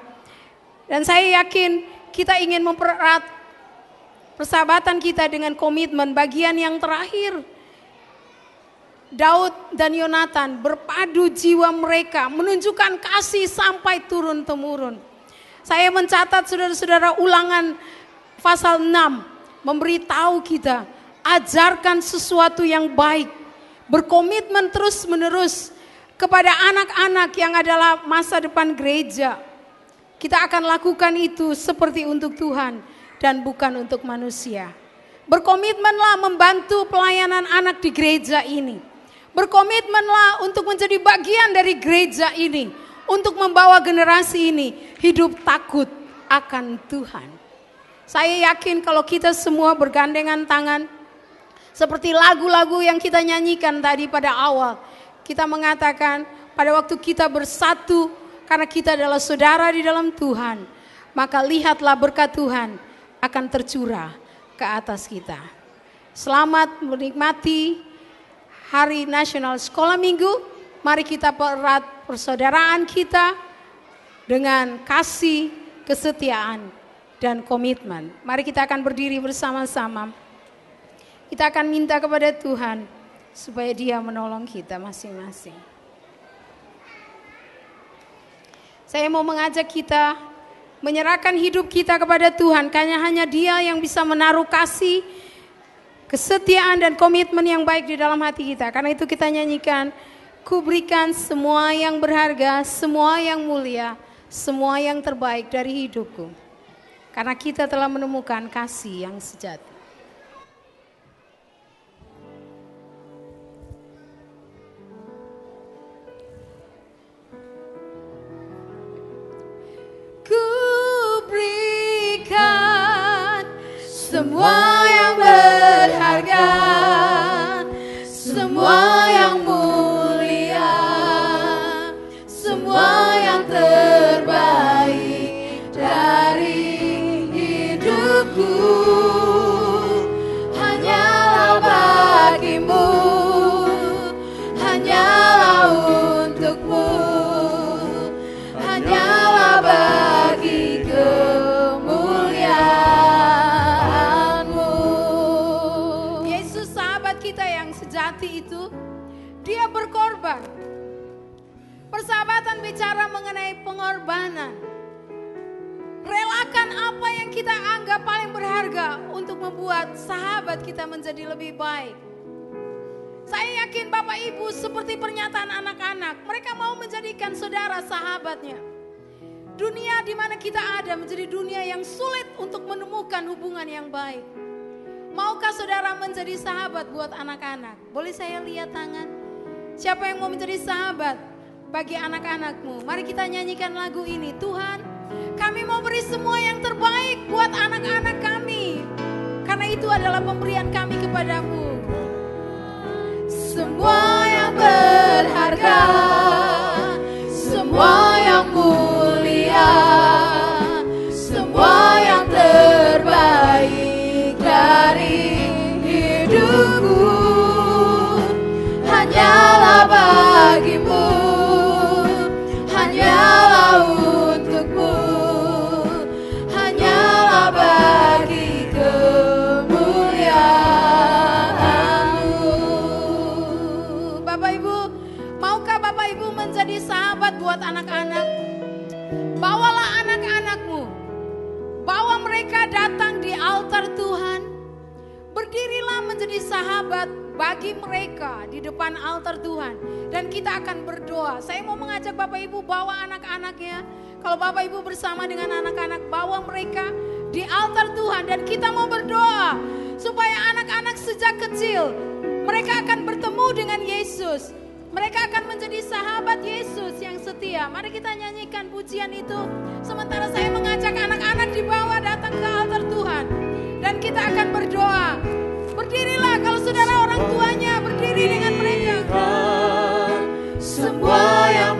S4: Dan saya yakin kita ingin mempererat persahabatan kita dengan komitmen bagian yang terakhir. Daud dan Yonatan berpadu jiwa mereka menunjukkan kasih sampai turun temurun. Saya mencatat saudara-saudara ulangan pasal 6 memberitahu kita ajarkan sesuatu yang baik, berkomitmen terus menerus kepada anak-anak yang adalah masa depan gereja. Kita akan lakukan itu seperti untuk Tuhan dan bukan untuk manusia. Berkomitmenlah membantu pelayanan anak di gereja ini. Berkomitmenlah untuk menjadi bagian dari gereja ini. Untuk membawa generasi ini hidup takut akan Tuhan. Saya yakin kalau kita semua bergandengan tangan. Seperti lagu-lagu yang kita nyanyikan tadi pada awal. Kita mengatakan pada waktu kita bersatu karena kita adalah saudara di dalam Tuhan. Maka lihatlah berkat Tuhan akan tercurah ke atas kita. Selamat menikmati Hari Nasional Sekolah Minggu. Mari kita perat persaudaraan kita dengan kasih, kesetiaan, dan komitmen. Mari kita akan berdiri bersama-sama. Kita akan minta kepada Tuhan supaya Dia menolong kita masing-masing. Saya mau mengajak kita menyerahkan hidup kita kepada Tuhan karena hanya Dia yang bisa menaruh kasih, kesetiaan dan komitmen yang baik di dalam hati kita. Karena itu kita nyanyikan, kuberikan semua yang berharga, semua yang mulia, semua yang terbaik dari hidupku. Karena kita telah menemukan kasih yang sejati. Ku berikan semua yang berharga, semua yang Persahabatan bicara mengenai pengorbanan. Relakan apa yang kita anggap paling berharga untuk membuat sahabat kita menjadi lebih baik. Saya yakin Bapak Ibu seperti pernyataan anak-anak, mereka mau menjadikan saudara sahabatnya. Dunia di mana kita ada menjadi dunia yang sulit untuk menemukan hubungan yang baik. Maukah saudara menjadi sahabat buat anak-anak? Boleh saya lihat tangan? Siapa yang mau menjadi sahabat bagi anak-anakmu? Mari kita nyanyikan lagu ini. Tuhan, kami mau beri semua yang terbaik buat anak-anak kami. Karena itu adalah pemberian kami kepadamu. Semua yang berharga, Ibu, maukah Bapak Ibu menjadi sahabat buat anak-anak? Bawalah anak-anakmu, bawa mereka datang di altar Tuhan. Berdirilah menjadi sahabat bagi mereka di depan altar Tuhan. Dan kita akan berdoa. Saya mau mengajak Bapak Ibu bawa anak-anaknya. Kalau Bapak Ibu bersama dengan anak-anak bawa mereka di altar Tuhan. Dan kita mau berdoa supaya anak-anak sejak kecil mereka akan bertemu dengan Yesus. Mereka akan menjadi sahabat Yesus yang setia. Mari kita nyanyikan pujian itu. Sementara saya mengajak anak-anak di bawah datang ke altar Tuhan. Dan kita akan berdoa. Berdirilah kalau saudara orang tuanya berdiri dengan mereka. Semua yang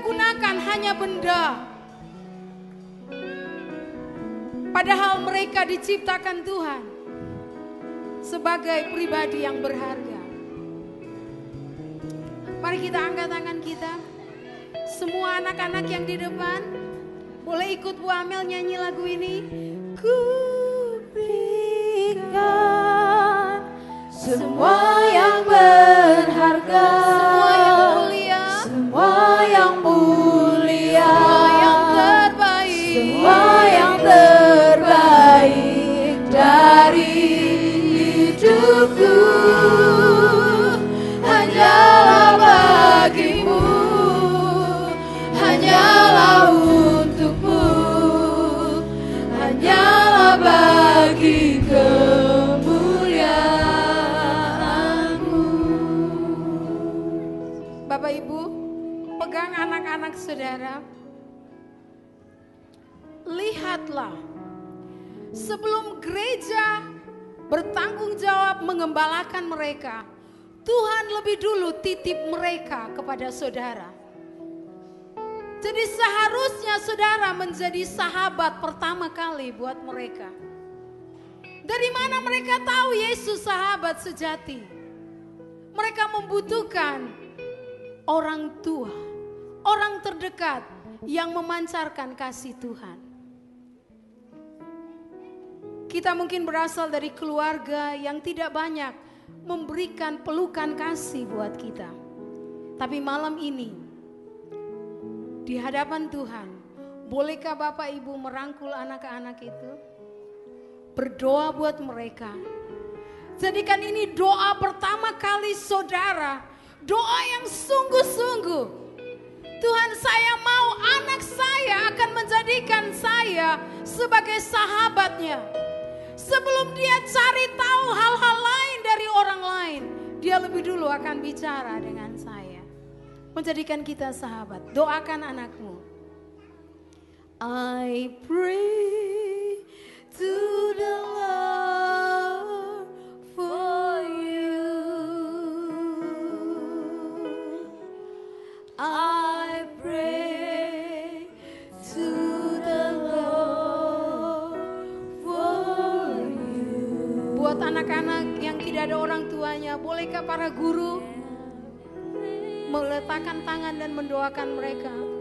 S4: gunakan hanya benda. Padahal mereka diciptakan Tuhan sebagai pribadi yang berharga. Mari kita angkat tangan kita. Semua anak-anak yang di depan boleh ikut Bu Amel nyanyi lagu ini. Ku
S1: berikan semua yang berharga,
S4: saudara. Lihatlah, sebelum gereja bertanggung jawab mengembalakan mereka, Tuhan lebih dulu titip mereka kepada saudara. Jadi seharusnya saudara menjadi sahabat pertama kali buat mereka. Dari mana mereka tahu Yesus sahabat sejati? Mereka membutuhkan orang tua, orang terdekat yang memancarkan kasih Tuhan. Kita mungkin berasal dari keluarga yang tidak banyak memberikan pelukan kasih buat kita. Tapi malam ini, di hadapan Tuhan, bolehkah Bapak Ibu merangkul anak-anak itu? Berdoa buat mereka. Jadikan ini doa pertama kali saudara, doa yang sungguh-sungguh. Tuhan saya mau anak saya akan menjadikan saya sebagai sahabatnya. Sebelum dia cari tahu hal-hal lain dari orang lain, dia lebih dulu akan bicara dengan saya. Menjadikan kita sahabat. Doakan anakmu. I pray to the Lord anak-anak yang tidak ada orang tuanya, bolehkah para guru meletakkan tangan dan mendoakan mereka?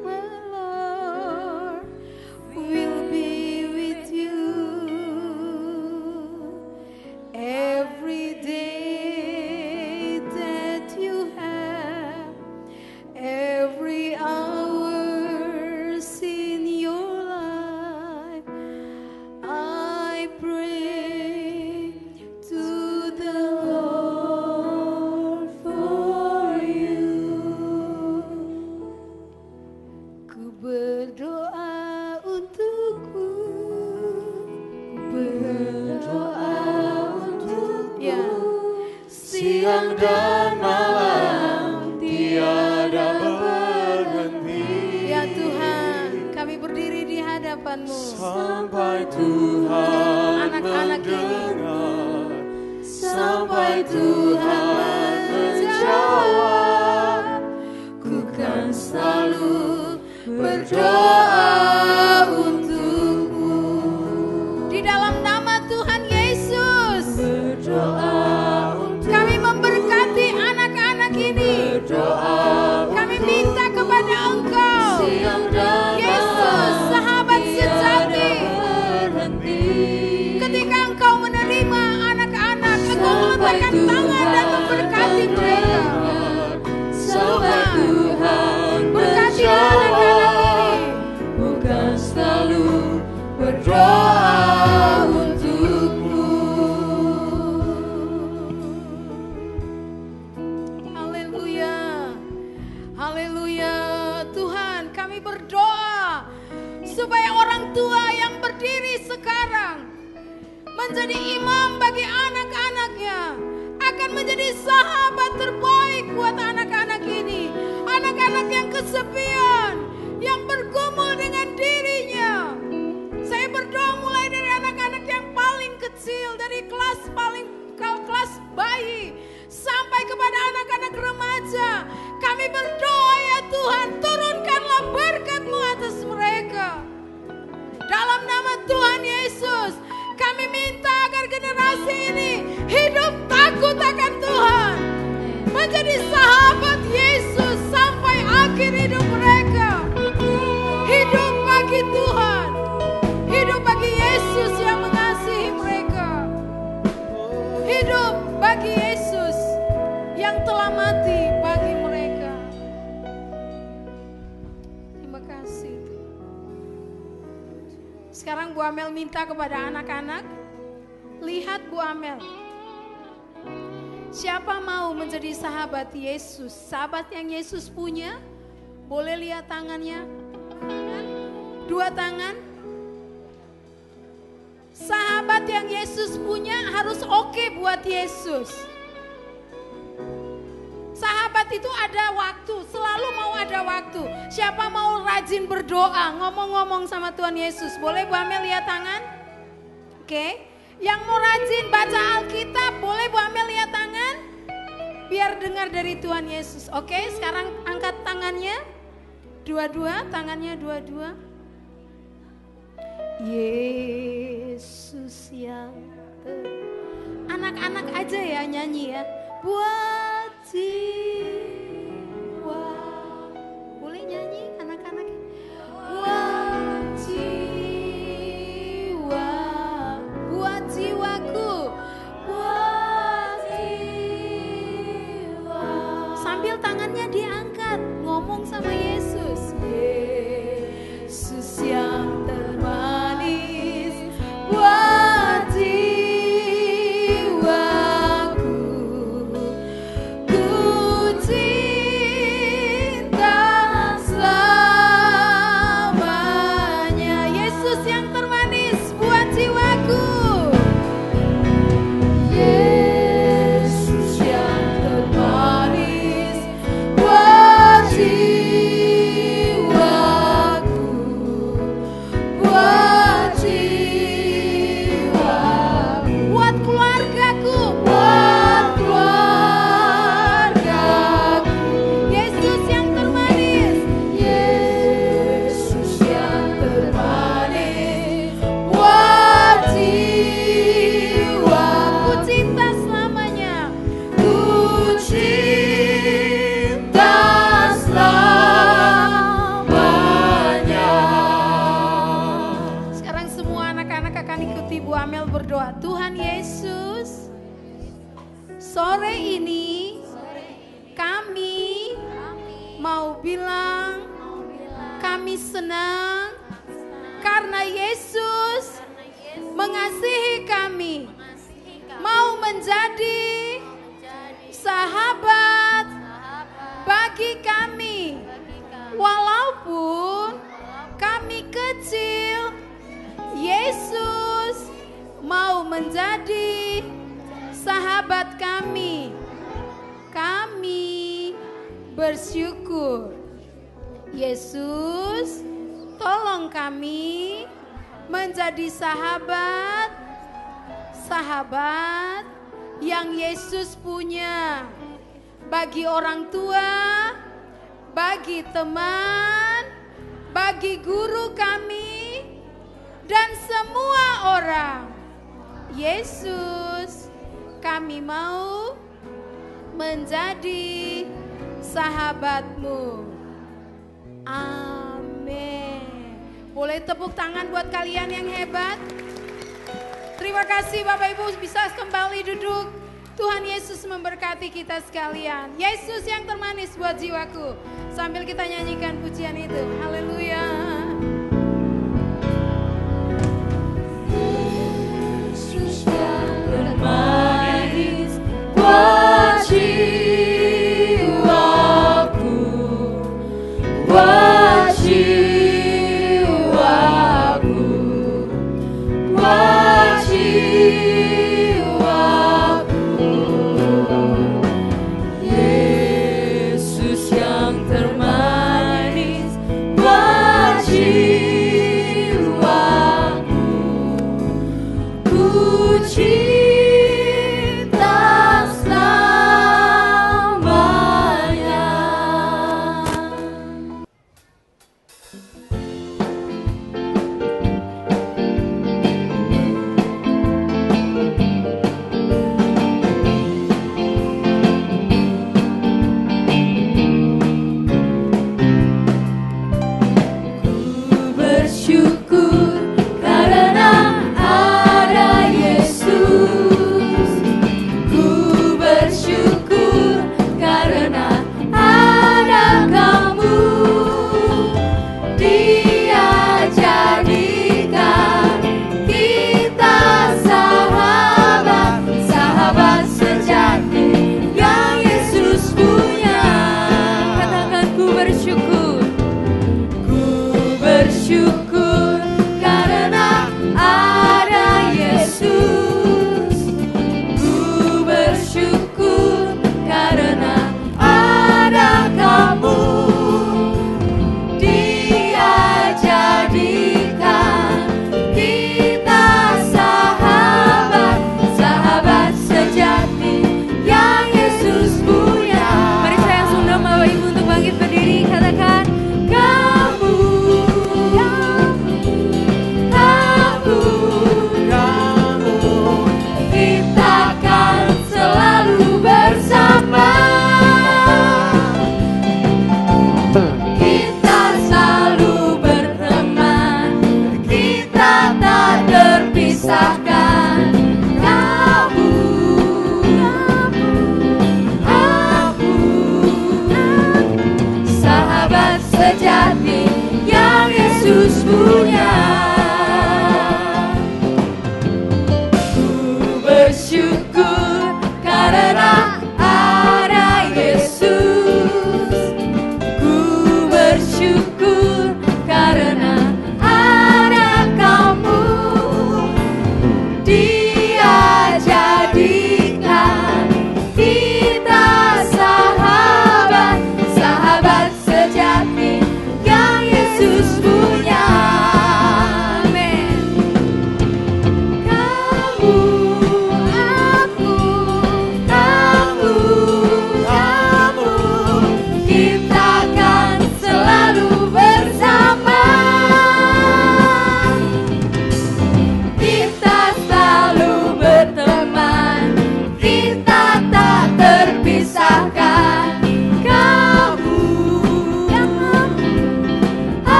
S4: Generasi ini hidup takut akan Tuhan. Menjadi sahabat Yesus sampai akhir hidup mereka. Hidup bagi Tuhan. Hidup bagi Yesus yang mengasihi mereka. Hidup bagi Yesus yang telah mati bagi mereka. Terima kasih. Sekarang Bu Amel minta kepada anak-anak, lihat Bu Amel. Siapa mau menjadi sahabat Yesus? Sahabat yang Yesus punya? Boleh lihat tangannya? Dua tangan. Sahabat yang Yesus punya harus oke buat Yesus. Sahabat itu ada waktu, selalu mau ada waktu. Siapa mau rajin berdoa, ngomong-ngomong sama Tuhan Yesus. Boleh Bu Amel lihat tangan? Oke. Yang mau rajin baca Alkitab, boleh Bu Amel lihat tangan? Biar dengar dari Tuhan Yesus. Oke, sekarang angkat tangannya. Dua-dua, tangannya dua-dua. Yesus yang Anak-anak aja ya nyanyi ya. Buat jiwa. Boleh nyanyi anak-anak? Buat jiwa. Jiwa. Sambil tangannya diangkat, ngomong sama Yesus. Bersyukur. Yesus, tolong kami menjadi sahabat sahabat yang Yesus punya bagi orang tua, bagi teman, bagi guru kami, dan semua orang. Yesus, kami mau menjadi sahabatmu. Amin. Boleh tepuk tangan buat kalian yang hebat. Terima kasih Bapak Ibu bisa kembali duduk. Tuhan Yesus memberkati kita sekalian. Yesus yang termanis buat jiwaku. Sambil kita nyanyikan pujian itu. Haleluya.
S1: Yesus yang termanis buat jiwaku, buat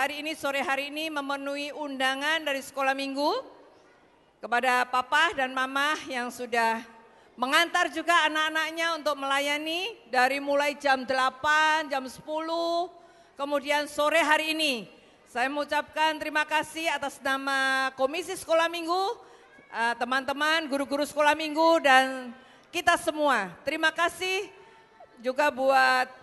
S9: hari ini, sore hari ini memenuhi undangan dari sekolah minggu. Kepada papa dan mama yang sudah mengantar juga anak-anaknya untuk melayani dari mulai jam 8, jam 10, kemudian sore hari ini. Saya mengucapkan terima kasih atas nama Komisi Sekolah Minggu, eh, teman-teman, guru-guru sekolah minggu dan kita semua. Terima kasih juga buat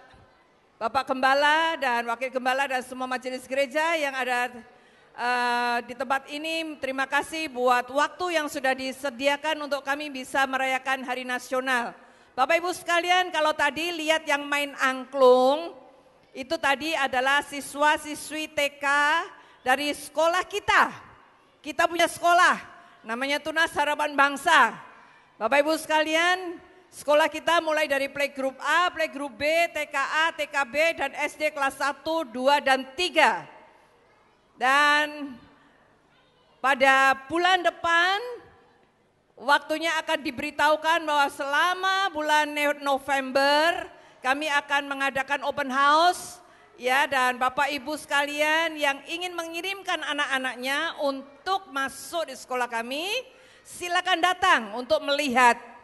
S9: Bapak Gembala dan Wakil Gembala dan semua majelis gereja yang ada uh, di tempat ini. Terima kasih buat waktu yang sudah disediakan untuk kami bisa merayakan Hari Nasional. Bapak Ibu sekalian, kalau tadi lihat yang main angklung, itu tadi adalah siswa-siswi TK dari sekolah kita. Kita punya sekolah, namanya Tunas Harapan Bangsa. Bapak Ibu sekalian, sekolah kita mulai dari playgroup A, playgroup B, TKA, TKB, dan SD kelas 1, 2, dan 3. Dan pada bulan depan, waktunya akan diberitahukan bahwa selama bulan November, kami akan mengadakan open house, ya dan Bapak Ibu sekalian yang ingin mengirimkan anak-anaknya untuk masuk di sekolah kami, silakan datang untuk melihat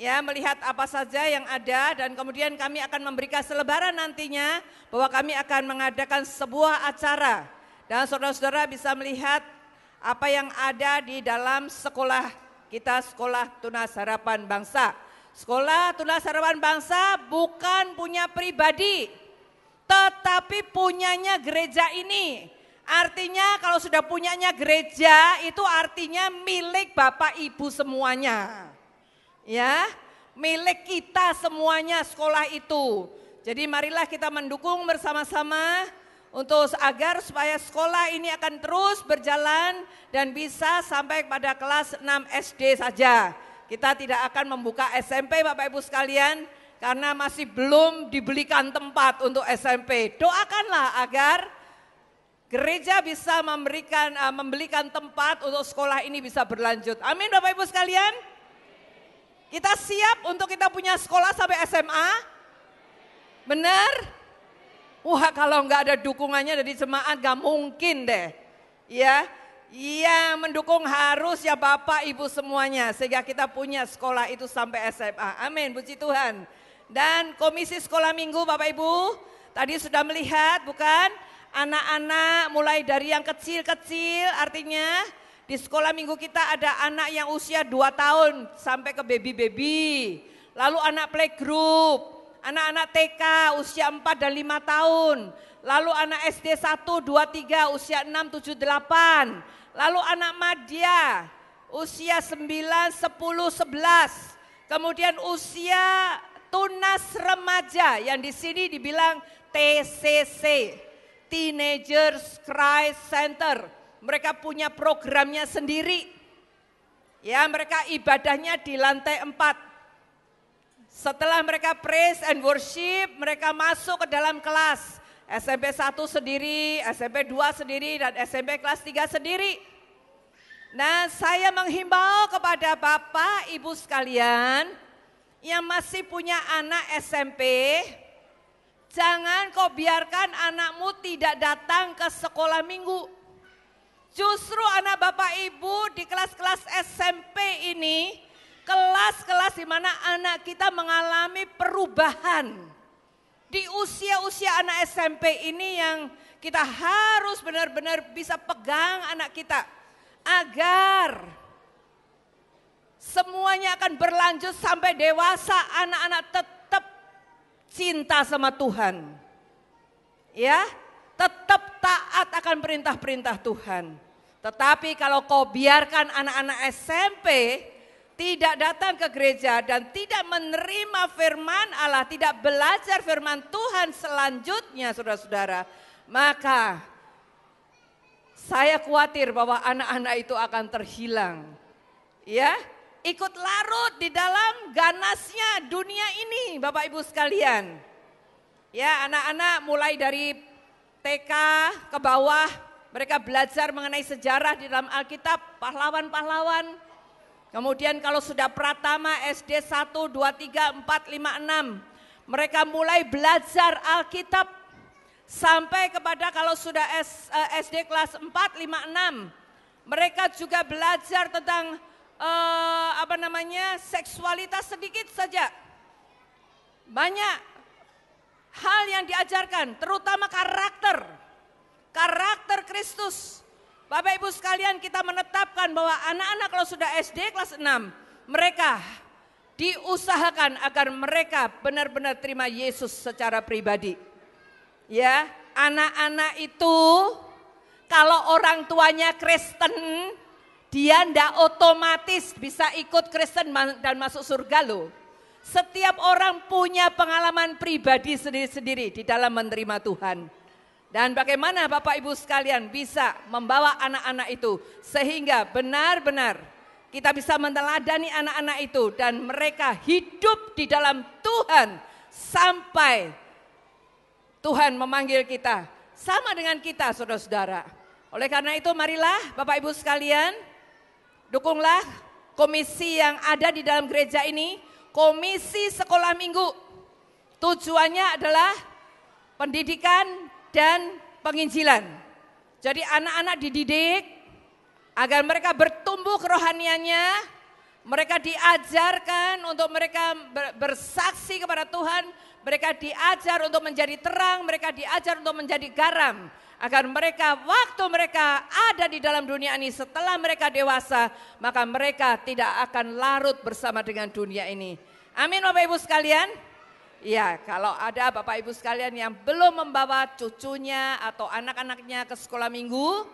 S9: ya melihat apa saja yang ada dan kemudian kami akan memberikan selebaran nantinya bahwa kami akan mengadakan sebuah acara dan saudara-saudara bisa melihat apa yang ada di dalam sekolah kita sekolah Tunas Harapan Bangsa. Sekolah Tunas Harapan Bangsa bukan punya pribadi tetapi punyanya gereja ini. Artinya kalau sudah punyanya gereja itu artinya milik Bapak Ibu semuanya. Ya, milik kita semuanya sekolah itu. Jadi marilah kita mendukung bersama-sama untuk agar supaya sekolah ini akan terus berjalan dan bisa sampai pada kelas 6 SD saja. Kita tidak akan membuka SMP Bapak Ibu sekalian karena masih belum dibelikan tempat untuk SMP. Doakanlah agar gereja bisa memberikan uh, membelikan tempat untuk sekolah ini bisa berlanjut. Amin Bapak Ibu sekalian. Kita siap untuk kita punya sekolah sampai SMA? Benar? Wah kalau nggak ada dukungannya dari jemaat gak mungkin deh. Ya, yang mendukung harus ya Bapak Ibu semuanya sehingga kita punya sekolah itu sampai SMA. Amin, puji Tuhan. Dan Komisi Sekolah Minggu Bapak Ibu tadi sudah melihat bukan anak-anak mulai dari yang kecil-kecil artinya di sekolah minggu kita ada anak yang usia 2 tahun sampai ke baby-baby. Lalu anak playgroup, anak-anak TK usia 4 dan 5 tahun. Lalu anak SD 1, 2, 3 usia 6, 7, 8. Lalu anak madya usia 9, 10, 11. Kemudian usia tunas remaja yang di sini dibilang TCC. Teenagers Christ Center. Mereka punya programnya sendiri. Ya, mereka ibadahnya di lantai empat. Setelah mereka praise and worship, mereka masuk ke dalam kelas. SMP 1 sendiri, SMP 2 sendiri, dan SMP kelas 3 sendiri. Nah, saya menghimbau kepada Bapak, Ibu sekalian, yang masih punya anak SMP, Jangan kau biarkan anakmu tidak datang ke sekolah minggu. Justru anak bapak ibu di kelas-kelas SMP ini, kelas-kelas di mana anak kita mengalami perubahan. Di usia-usia anak SMP ini yang kita harus benar-benar bisa pegang anak kita. Agar semuanya akan berlanjut sampai dewasa anak-anak tetap cinta sama Tuhan. Ya, tetap taat akan perintah-perintah Tuhan. Tetapi kalau kau biarkan anak-anak SMP tidak datang ke gereja dan tidak menerima firman Allah, tidak belajar firman Tuhan selanjutnya saudara-saudara, maka saya khawatir bahwa anak-anak itu akan terhilang. Ya, ikut larut di dalam ganasnya dunia ini Bapak Ibu sekalian. Ya anak-anak mulai dari TK ke bawah mereka belajar mengenai sejarah di dalam Alkitab, pahlawan-pahlawan. Kemudian kalau sudah Pratama SD 1, 2, 3, 4, 5, 6. Mereka mulai belajar Alkitab sampai kepada kalau sudah S, eh, SD kelas 4, 5, 6. Mereka juga belajar tentang eh, apa namanya seksualitas sedikit saja. Banyak hal yang diajarkan, terutama karakter. Karakter Kristus. Bapak Ibu sekalian kita menetapkan bahwa anak-anak kalau sudah SD kelas 6, mereka diusahakan agar mereka benar-benar terima Yesus secara pribadi. Ya, anak-anak itu kalau orang tuanya Kristen, dia ndak otomatis bisa ikut Kristen dan masuk surga loh. Setiap orang punya pengalaman pribadi sendiri-sendiri di dalam menerima Tuhan. Dan bagaimana Bapak Ibu sekalian bisa membawa anak-anak itu sehingga benar-benar kita bisa meneladani anak-anak itu dan mereka hidup di dalam Tuhan sampai Tuhan memanggil kita sama dengan kita saudara-saudara. Oleh karena itu marilah Bapak Ibu sekalian dukunglah komisi yang ada di dalam gereja ini, komisi sekolah minggu. Tujuannya adalah pendidikan dan penginjilan. Jadi anak-anak dididik agar mereka bertumbuh kerohaniannya, mereka diajarkan untuk mereka bersaksi kepada Tuhan, mereka diajar untuk menjadi terang, mereka diajar untuk menjadi garam. Agar mereka waktu mereka ada di dalam dunia ini setelah mereka dewasa, maka mereka tidak akan larut bersama dengan dunia ini. Amin Bapak Ibu sekalian. Ya, kalau ada Bapak Ibu sekalian yang belum membawa cucunya atau anak-anaknya ke sekolah minggu,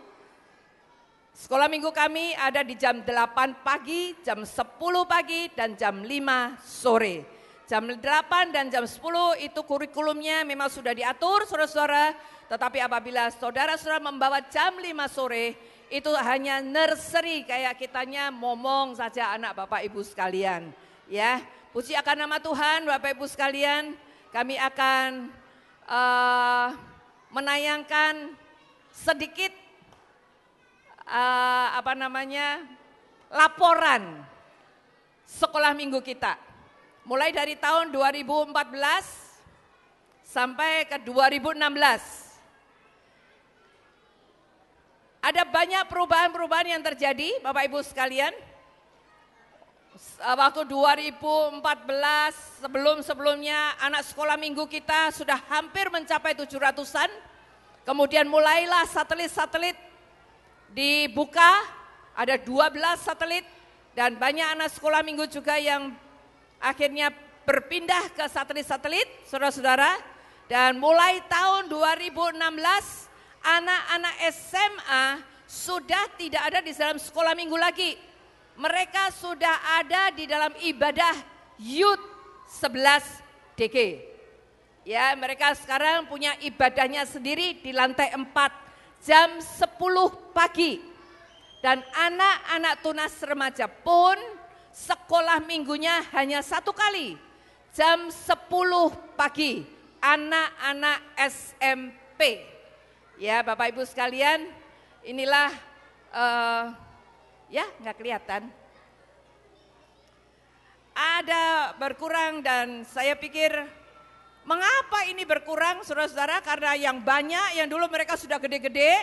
S9: sekolah minggu kami ada di jam 8 pagi, jam 10 pagi, dan jam 5 sore. Jam 8 dan jam 10 itu kurikulumnya memang sudah diatur saudara-saudara, tetapi apabila saudara-saudara membawa jam 5 sore, itu hanya nursery kayak kitanya momong saja anak Bapak Ibu sekalian. Ya, Puji akan nama Tuhan, Bapak Ibu sekalian, kami akan uh, menayangkan sedikit uh, apa namanya laporan sekolah minggu kita. Mulai dari tahun 2014 sampai ke 2016. Ada banyak perubahan-perubahan yang terjadi Bapak Ibu sekalian waktu 2014 sebelum-sebelumnya anak sekolah minggu kita sudah hampir mencapai 700-an. Kemudian mulailah satelit-satelit dibuka, ada 12 satelit dan banyak anak sekolah minggu juga yang akhirnya berpindah ke satelit-satelit, saudara-saudara. Dan mulai tahun 2016 anak-anak SMA sudah tidak ada di dalam sekolah minggu lagi mereka sudah ada di dalam ibadah Youth 11 DG. Ya, mereka sekarang punya ibadahnya sendiri di lantai 4 jam 10 pagi. Dan anak-anak tunas remaja pun sekolah minggunya hanya satu kali. Jam 10 pagi, anak-anak SMP. Ya Bapak Ibu sekalian, inilah uh, Ya, nggak kelihatan. Ada berkurang dan saya pikir mengapa ini berkurang saudara-saudara? Karena yang banyak yang dulu mereka sudah gede-gede,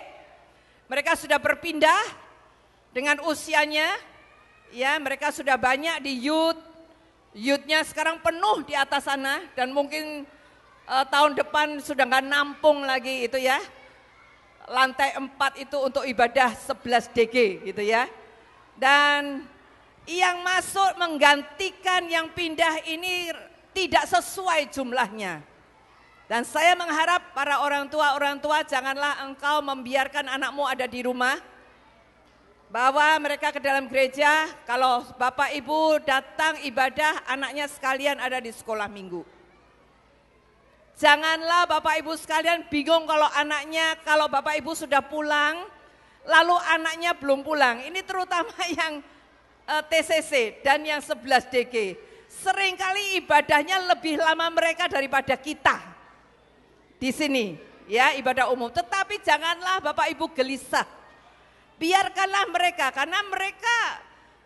S9: mereka sudah berpindah dengan usianya, ya mereka sudah banyak di youth, youthnya sekarang penuh di atas sana dan mungkin uh, tahun depan sudah nggak nampung lagi itu ya. Lantai 4 itu untuk ibadah 11 DG gitu ya. Dan yang masuk menggantikan yang pindah ini tidak sesuai jumlahnya. Dan saya mengharap para orang tua-orang tua janganlah engkau membiarkan anakmu ada di rumah. Bawa mereka ke dalam gereja, kalau bapak ibu datang ibadah anaknya sekalian ada di sekolah minggu. Janganlah bapak ibu sekalian bingung kalau anaknya, kalau bapak ibu sudah pulang, lalu anaknya belum pulang. Ini terutama (laughs) yang uh, eh, TCC dan yang 11 DG. Seringkali ibadahnya lebih lama mereka daripada kita di sini, ya ibadah umum. Tetapi janganlah Bapak Ibu gelisah. Biarkanlah mereka karena mereka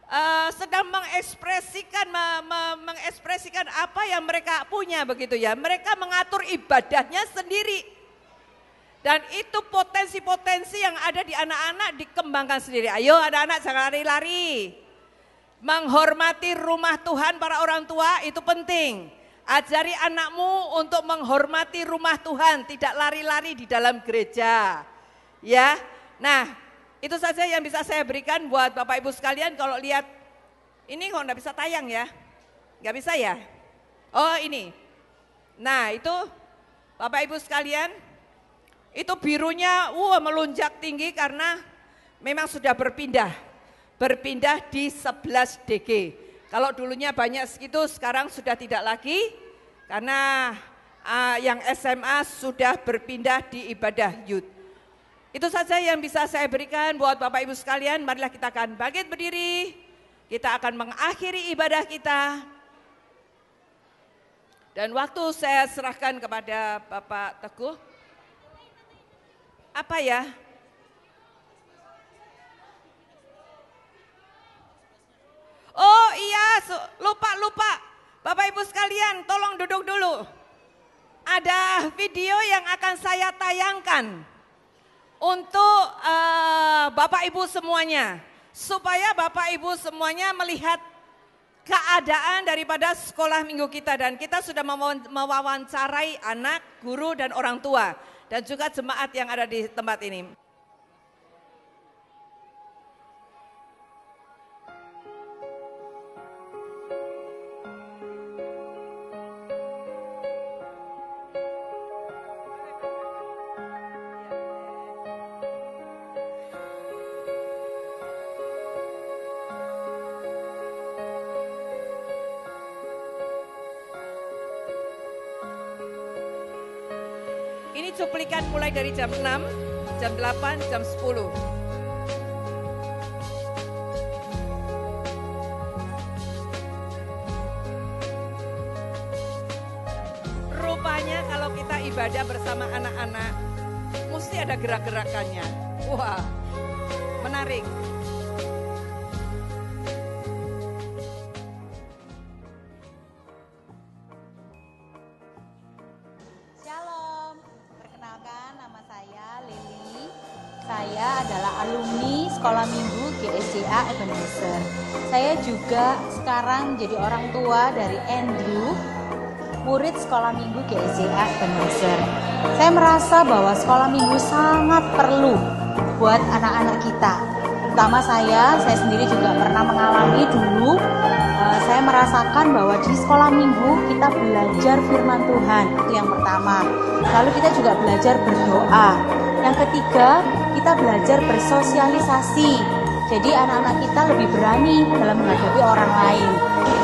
S9: uh, sedang mengekspresikan me, me, mengekspresikan apa yang mereka punya begitu ya. Mereka mengatur ibadahnya sendiri. Dan itu potensi-potensi yang ada di anak-anak dikembangkan sendiri. Ayo anak-anak jangan lari-lari. Menghormati rumah Tuhan para orang tua itu penting. Ajari anakmu untuk menghormati rumah Tuhan, tidak lari-lari di dalam gereja. Ya. Nah, itu saja yang bisa saya berikan buat Bapak Ibu sekalian kalau lihat ini kok nggak bisa tayang ya. Nggak bisa ya? Oh, ini. Nah, itu Bapak Ibu sekalian, itu birunya wah melunjak tinggi karena memang sudah berpindah. Berpindah di 11 DG. Kalau dulunya banyak segitu, sekarang sudah tidak lagi karena uh, yang SMA sudah berpindah di ibadah youth. Itu saja yang bisa saya berikan buat Bapak Ibu sekalian. Marilah kita akan bangkit berdiri. Kita akan mengakhiri ibadah kita. Dan waktu saya serahkan kepada Bapak Teguh. Apa ya? Oh iya, lupa-lupa. Bapak Ibu sekalian, tolong duduk dulu. Ada video yang akan saya tayangkan untuk uh, Bapak Ibu semuanya. Supaya Bapak Ibu semuanya melihat keadaan daripada sekolah minggu kita. Dan kita sudah mewawancarai anak, guru, dan orang tua. Dan juga jemaat yang ada di tempat ini. Cuplikan mulai dari jam 6, jam 8, jam 10. Rupanya kalau kita ibadah bersama anak-anak, mesti ada gerak-gerakannya. Wah, menarik.
S10: Sekolah minggu GSCA Ebenezer. Saya juga sekarang jadi orang tua dari Andrew, murid sekolah minggu GSCA Ebenezer. Saya merasa bahwa sekolah minggu sangat perlu buat anak-anak kita. Terutama saya, saya sendiri juga pernah mengalami dulu eh, saya merasakan bahwa di sekolah minggu kita belajar firman Tuhan itu yang pertama. Lalu kita juga belajar berdoa. Yang ketiga, kita belajar bersosialisasi. Jadi anak-anak kita lebih berani dalam menghadapi orang lain.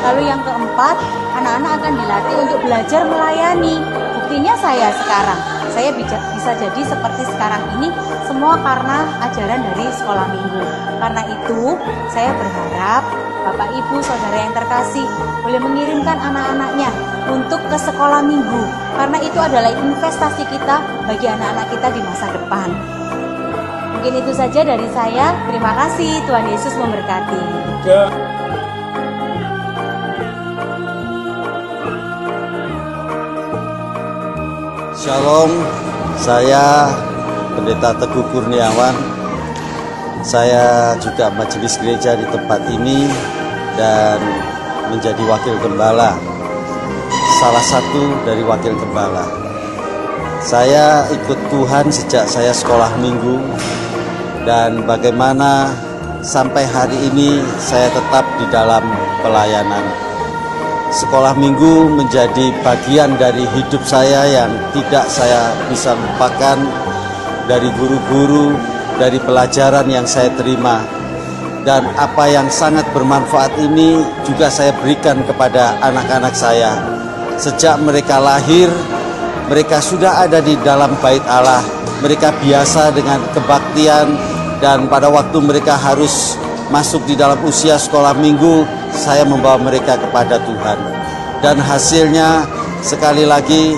S10: Lalu yang keempat, anak-anak akan dilatih untuk belajar melayani. Buktinya saya sekarang, saya bisa, bisa jadi seperti sekarang ini semua karena ajaran dari sekolah minggu. Karena itu, saya berharap Bapak Ibu Saudara yang terkasih boleh mengirimkan anak-anaknya untuk ke sekolah minggu karena itu adalah investasi kita bagi anak-anak kita di masa depan. Mungkin itu saja dari saya. Terima kasih. Tuhan Yesus memberkati. Ya.
S2: Shalom, saya Pendeta Teguh Kurniawan. Saya juga majelis gereja di tempat ini dan menjadi wakil gembala. Salah satu dari wakil gembala. Saya ikut Tuhan sejak saya sekolah minggu dan bagaimana sampai hari ini saya tetap di dalam pelayanan. Sekolah minggu menjadi bagian dari hidup saya yang tidak saya bisa lupakan dari guru-guru, dari pelajaran yang saya terima. Dan apa yang sangat bermanfaat ini juga saya berikan kepada anak-anak saya. Sejak mereka lahir, mereka sudah ada di dalam bait Allah. Mereka biasa dengan kebaktian, dan pada waktu mereka harus masuk di dalam usia sekolah minggu saya membawa mereka kepada Tuhan. Dan hasilnya sekali lagi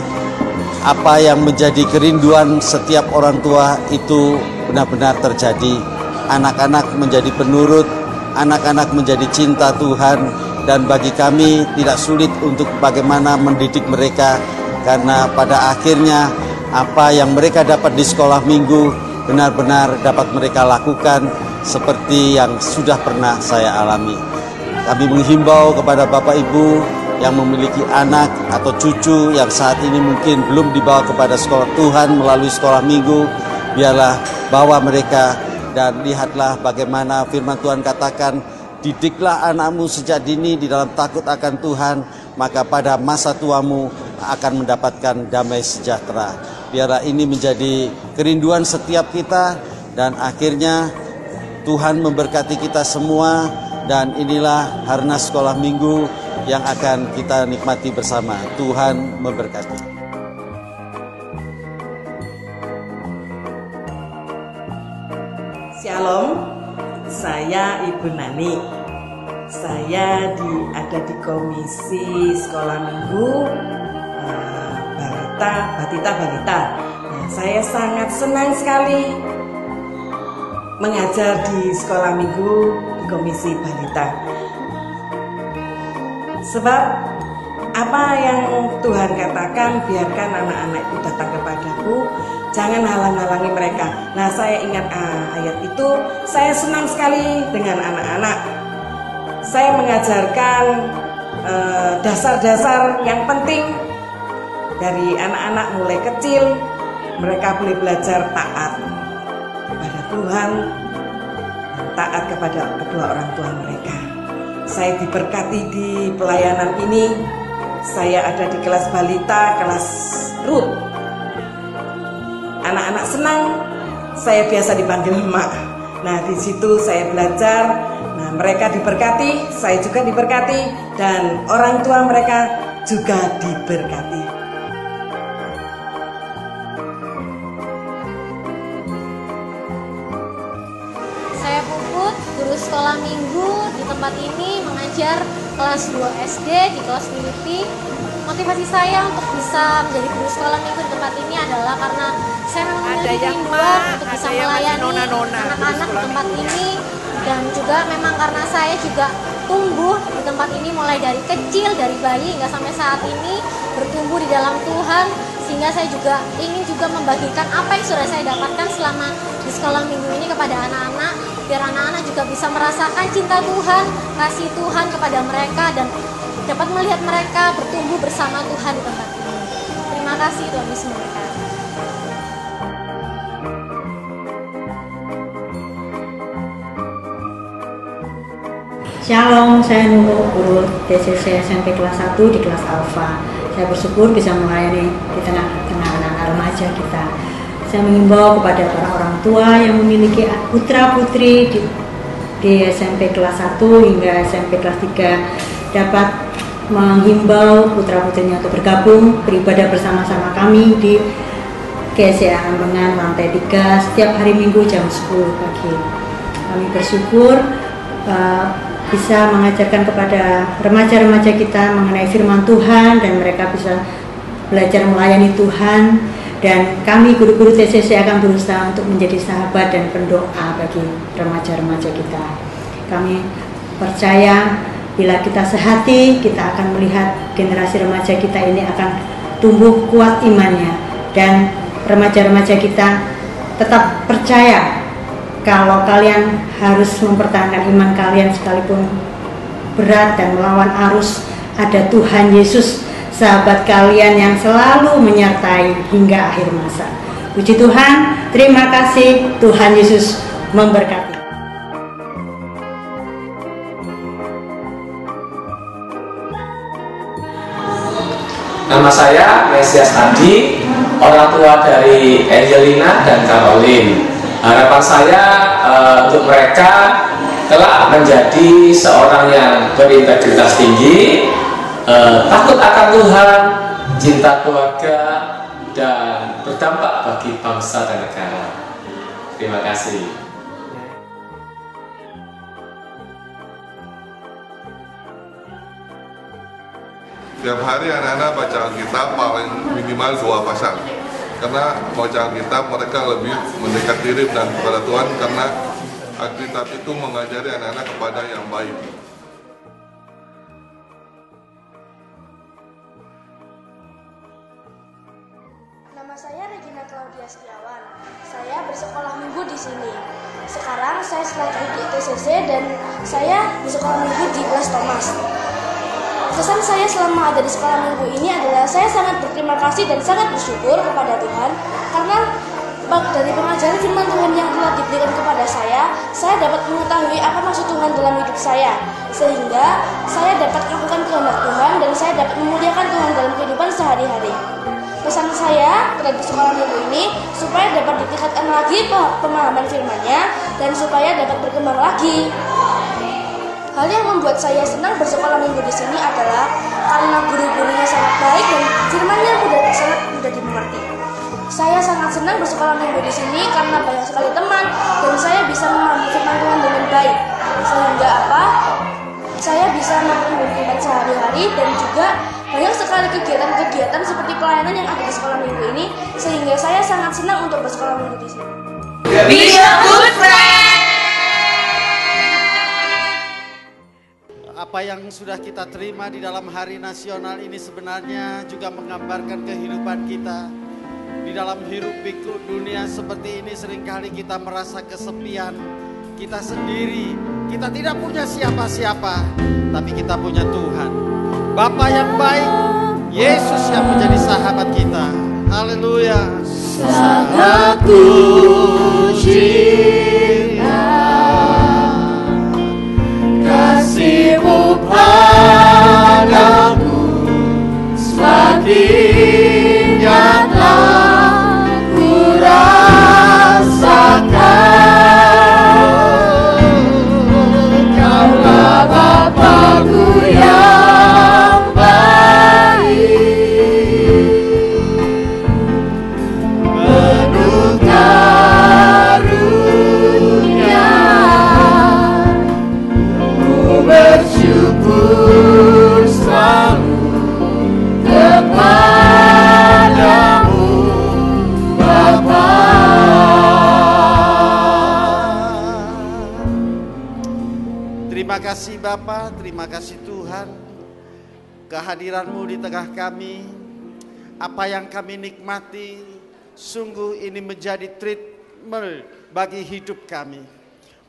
S2: apa yang menjadi kerinduan setiap orang tua itu benar-benar terjadi. Anak-anak menjadi penurut anak-anak menjadi cinta Tuhan dan bagi kami tidak sulit untuk bagaimana mendidik mereka karena pada akhirnya apa yang mereka dapat di sekolah minggu benar-benar dapat mereka lakukan seperti yang sudah pernah saya alami. Kami menghimbau kepada Bapak Ibu yang memiliki anak atau cucu yang saat ini mungkin belum dibawa kepada sekolah Tuhan melalui sekolah minggu, biarlah bawa mereka dan lihatlah bagaimana firman Tuhan katakan, didiklah anakmu sejak dini di dalam takut akan Tuhan, maka pada masa tuamu akan mendapatkan damai sejahtera. Biarlah ini menjadi kerinduan setiap kita dan akhirnya Tuhan memberkati kita semua dan inilah Harnas Sekolah Minggu yang akan kita nikmati bersama. Tuhan memberkati.
S11: Shalom, saya Ibu Nani. Saya di, ada di Komisi Sekolah Minggu Balita, Batita Balita. Nah, saya sangat senang sekali mengajar di sekolah minggu di komisi balita. Sebab apa yang Tuhan katakan biarkan anak-anak itu datang kepadaku jangan halang-halangi mereka nah saya ingat ah, ayat itu saya senang sekali dengan anak-anak saya mengajarkan eh, dasar-dasar eh, yang penting dari anak-anak mulai kecil mereka boleh belajar taat kepada Tuhan dan taat kepada kedua orang tua mereka. Saya diberkati di pelayanan ini. Saya ada di kelas balita, kelas root. Anak-anak senang. Saya biasa dipanggil mak. Nah, di situ saya belajar. Nah, mereka diberkati, saya juga diberkati dan orang tua mereka juga diberkati.
S12: Tempat ini mengajar kelas 2 SD di kelas Filippi. Motivasi saya untuk bisa menjadi guru sekolah minggu di tempat ini adalah karena saya memang memiliki kerinduan untuk bisa melayani anak-anak di tempat ini. Dan juga memang karena saya juga tumbuh di tempat ini mulai dari kecil dari bayi hingga sampai saat ini bertumbuh di dalam Tuhan. Sehingga saya juga ingin juga membagikan apa yang sudah saya dapatkan selama di sekolah minggu ini kepada anak-anak biar anak-anak juga bisa merasakan cinta Tuhan, kasih Tuhan kepada mereka dan dapat melihat mereka bertumbuh bersama Tuhan di tempat ini. Terima kasih Tuhan Yesus memberkati.
S13: Shalom, saya Nurul Guru TCC SMP kelas 1 di kelas Alfa. Saya bersyukur bisa melayani di tengah-tengah anak-anak remaja kita. Saya mengimbau kepada para orang tua yang memiliki putra putri di, di SMP kelas 1 hingga SMP kelas 3 dapat menghimbau putra putrinya untuk bergabung beribadah bersama-sama kami di GSA Ambengan lantai 3 setiap hari Minggu jam 10 pagi. Kami bersyukur uh, bisa mengajarkan kepada remaja-remaja kita mengenai firman Tuhan dan mereka bisa belajar melayani Tuhan dan kami guru-guru TCC akan berusaha untuk menjadi sahabat dan pendoa bagi remaja-remaja kita. Kami percaya bila kita sehati, kita akan melihat generasi remaja kita ini akan tumbuh kuat imannya dan remaja-remaja kita tetap percaya kalau kalian harus mempertahankan iman kalian sekalipun berat dan melawan arus, ada Tuhan Yesus, sahabat kalian yang selalu menyertai hingga akhir masa. Puji Tuhan, terima kasih Tuhan Yesus memberkati.
S14: Nama saya Mesias Adi, orang tua dari Angelina dan Caroline. Harapan saya uh, untuk mereka telah menjadi seorang yang berintegritas tinggi, uh, takut akan Tuhan, cinta keluarga, dan berdampak bagi bangsa dan negara. Terima kasih.
S15: Setiap hari anak-anak baca Alkitab paling minimal dua pasang karena bacaan kitab mereka lebih mendekat diri dan kepada Tuhan karena Alkitab itu mengajari anak-anak kepada yang baik.
S16: Setiawan. Saya bersekolah minggu di sini. Sekarang saya setelah di TCC dan saya di sekolah minggu di kelas Thomas. Kesan saya selama ada di sekolah minggu ini adalah saya sangat berterima kasih dan sangat bersyukur kepada Tuhan karena dari pengajaran firman Tuhan yang telah diberikan kepada saya, saya dapat mengetahui apa maksud Tuhan dalam hidup saya. Sehingga saya dapat melakukan kehendak Tuhan dan saya dapat memuliakan Tuhan dalam kehidupan sehari-hari. Pesan saya terhadap sekolah minggu ini supaya dapat ditingkatkan lagi pe- pemahaman firman-Nya dan supaya dapat berkembang lagi. Hal yang membuat saya senang bersekolah minggu di sini adalah karena guru-gurunya sangat baik dan firman-Nya mudah sangat mudah dimengerti. Saya sangat senang bersekolah minggu di sini karena banyak sekali teman dan saya bisa memahami firman Tuhan dengan baik. Sehingga apa? Saya bisa kehidupan sehari-hari dan juga banyak sekali kegiatan-kegiatan seperti pelayanan yang ada di sekolah minggu ini sehingga saya sangat senang untuk bersekolah minggu di sini.
S17: Be a good friend.
S2: Apa yang sudah kita terima di dalam hari nasional ini sebenarnya juga menggambarkan kehidupan kita. Di dalam hirup pikuk dunia seperti ini sering kali kita merasa kesepian. Kita sendiri, kita tidak punya siapa-siapa, tapi kita punya Tuhan. Bapa yang baik, Yesus yang menjadi sahabat kita. Haleluya.
S17: Sangat ku cinta Bapa,
S2: terima kasih Tuhan. Kehadiranmu di tengah kami, apa yang kami nikmati, sungguh ini menjadi treatment bagi hidup kami.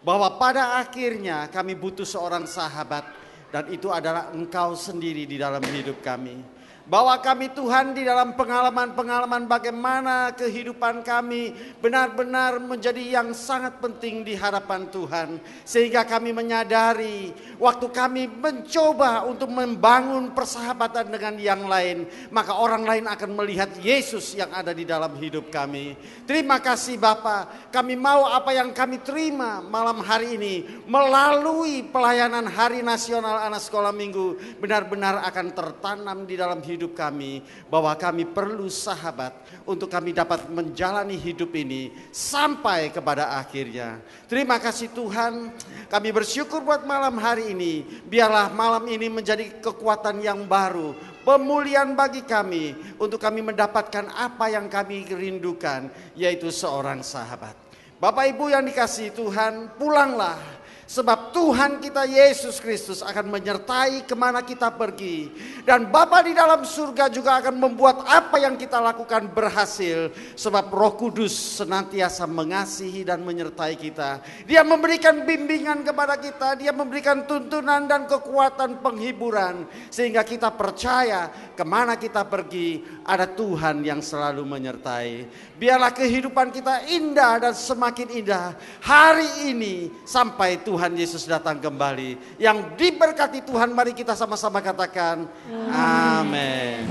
S2: Bahwa pada akhirnya kami butuh seorang sahabat dan itu adalah engkau sendiri di dalam hidup kami. Bahwa kami Tuhan di dalam pengalaman-pengalaman bagaimana kehidupan kami benar-benar menjadi yang sangat penting di hadapan Tuhan. Sehingga kami menyadari waktu kami mencoba untuk membangun persahabatan dengan yang lain. Maka orang lain akan melihat Yesus yang ada di dalam hidup kami. Terima kasih Bapa. Kami mau apa yang kami terima malam hari ini melalui pelayanan Hari Nasional Anak Sekolah Minggu benar-benar akan tertanam di dalam hidup kami bahwa kami perlu sahabat untuk kami dapat menjalani hidup ini sampai kepada akhirnya. Terima kasih Tuhan. Kami bersyukur buat malam hari ini. Biarlah malam ini menjadi kekuatan yang baru, pemulihan bagi kami untuk kami mendapatkan apa yang kami rindukan yaitu seorang sahabat. Bapak Ibu yang dikasihi Tuhan, pulanglah Sebab Tuhan kita Yesus Kristus akan menyertai ke mana kita pergi. Dan Bapa di dalam surga juga akan membuat apa yang kita lakukan berhasil. Sebab roh kudus senantiasa mengasihi dan menyertai kita. Dia memberikan bimbingan kepada kita. Dia memberikan tuntunan dan kekuatan penghiburan. Sehingga kita percaya ke mana kita pergi ada Tuhan yang selalu menyertai. Biarlah kehidupan kita indah dan semakin indah hari ini sampai Tuhan Yesus datang kembali. Yang diberkati Tuhan mari kita sama-sama katakan amin.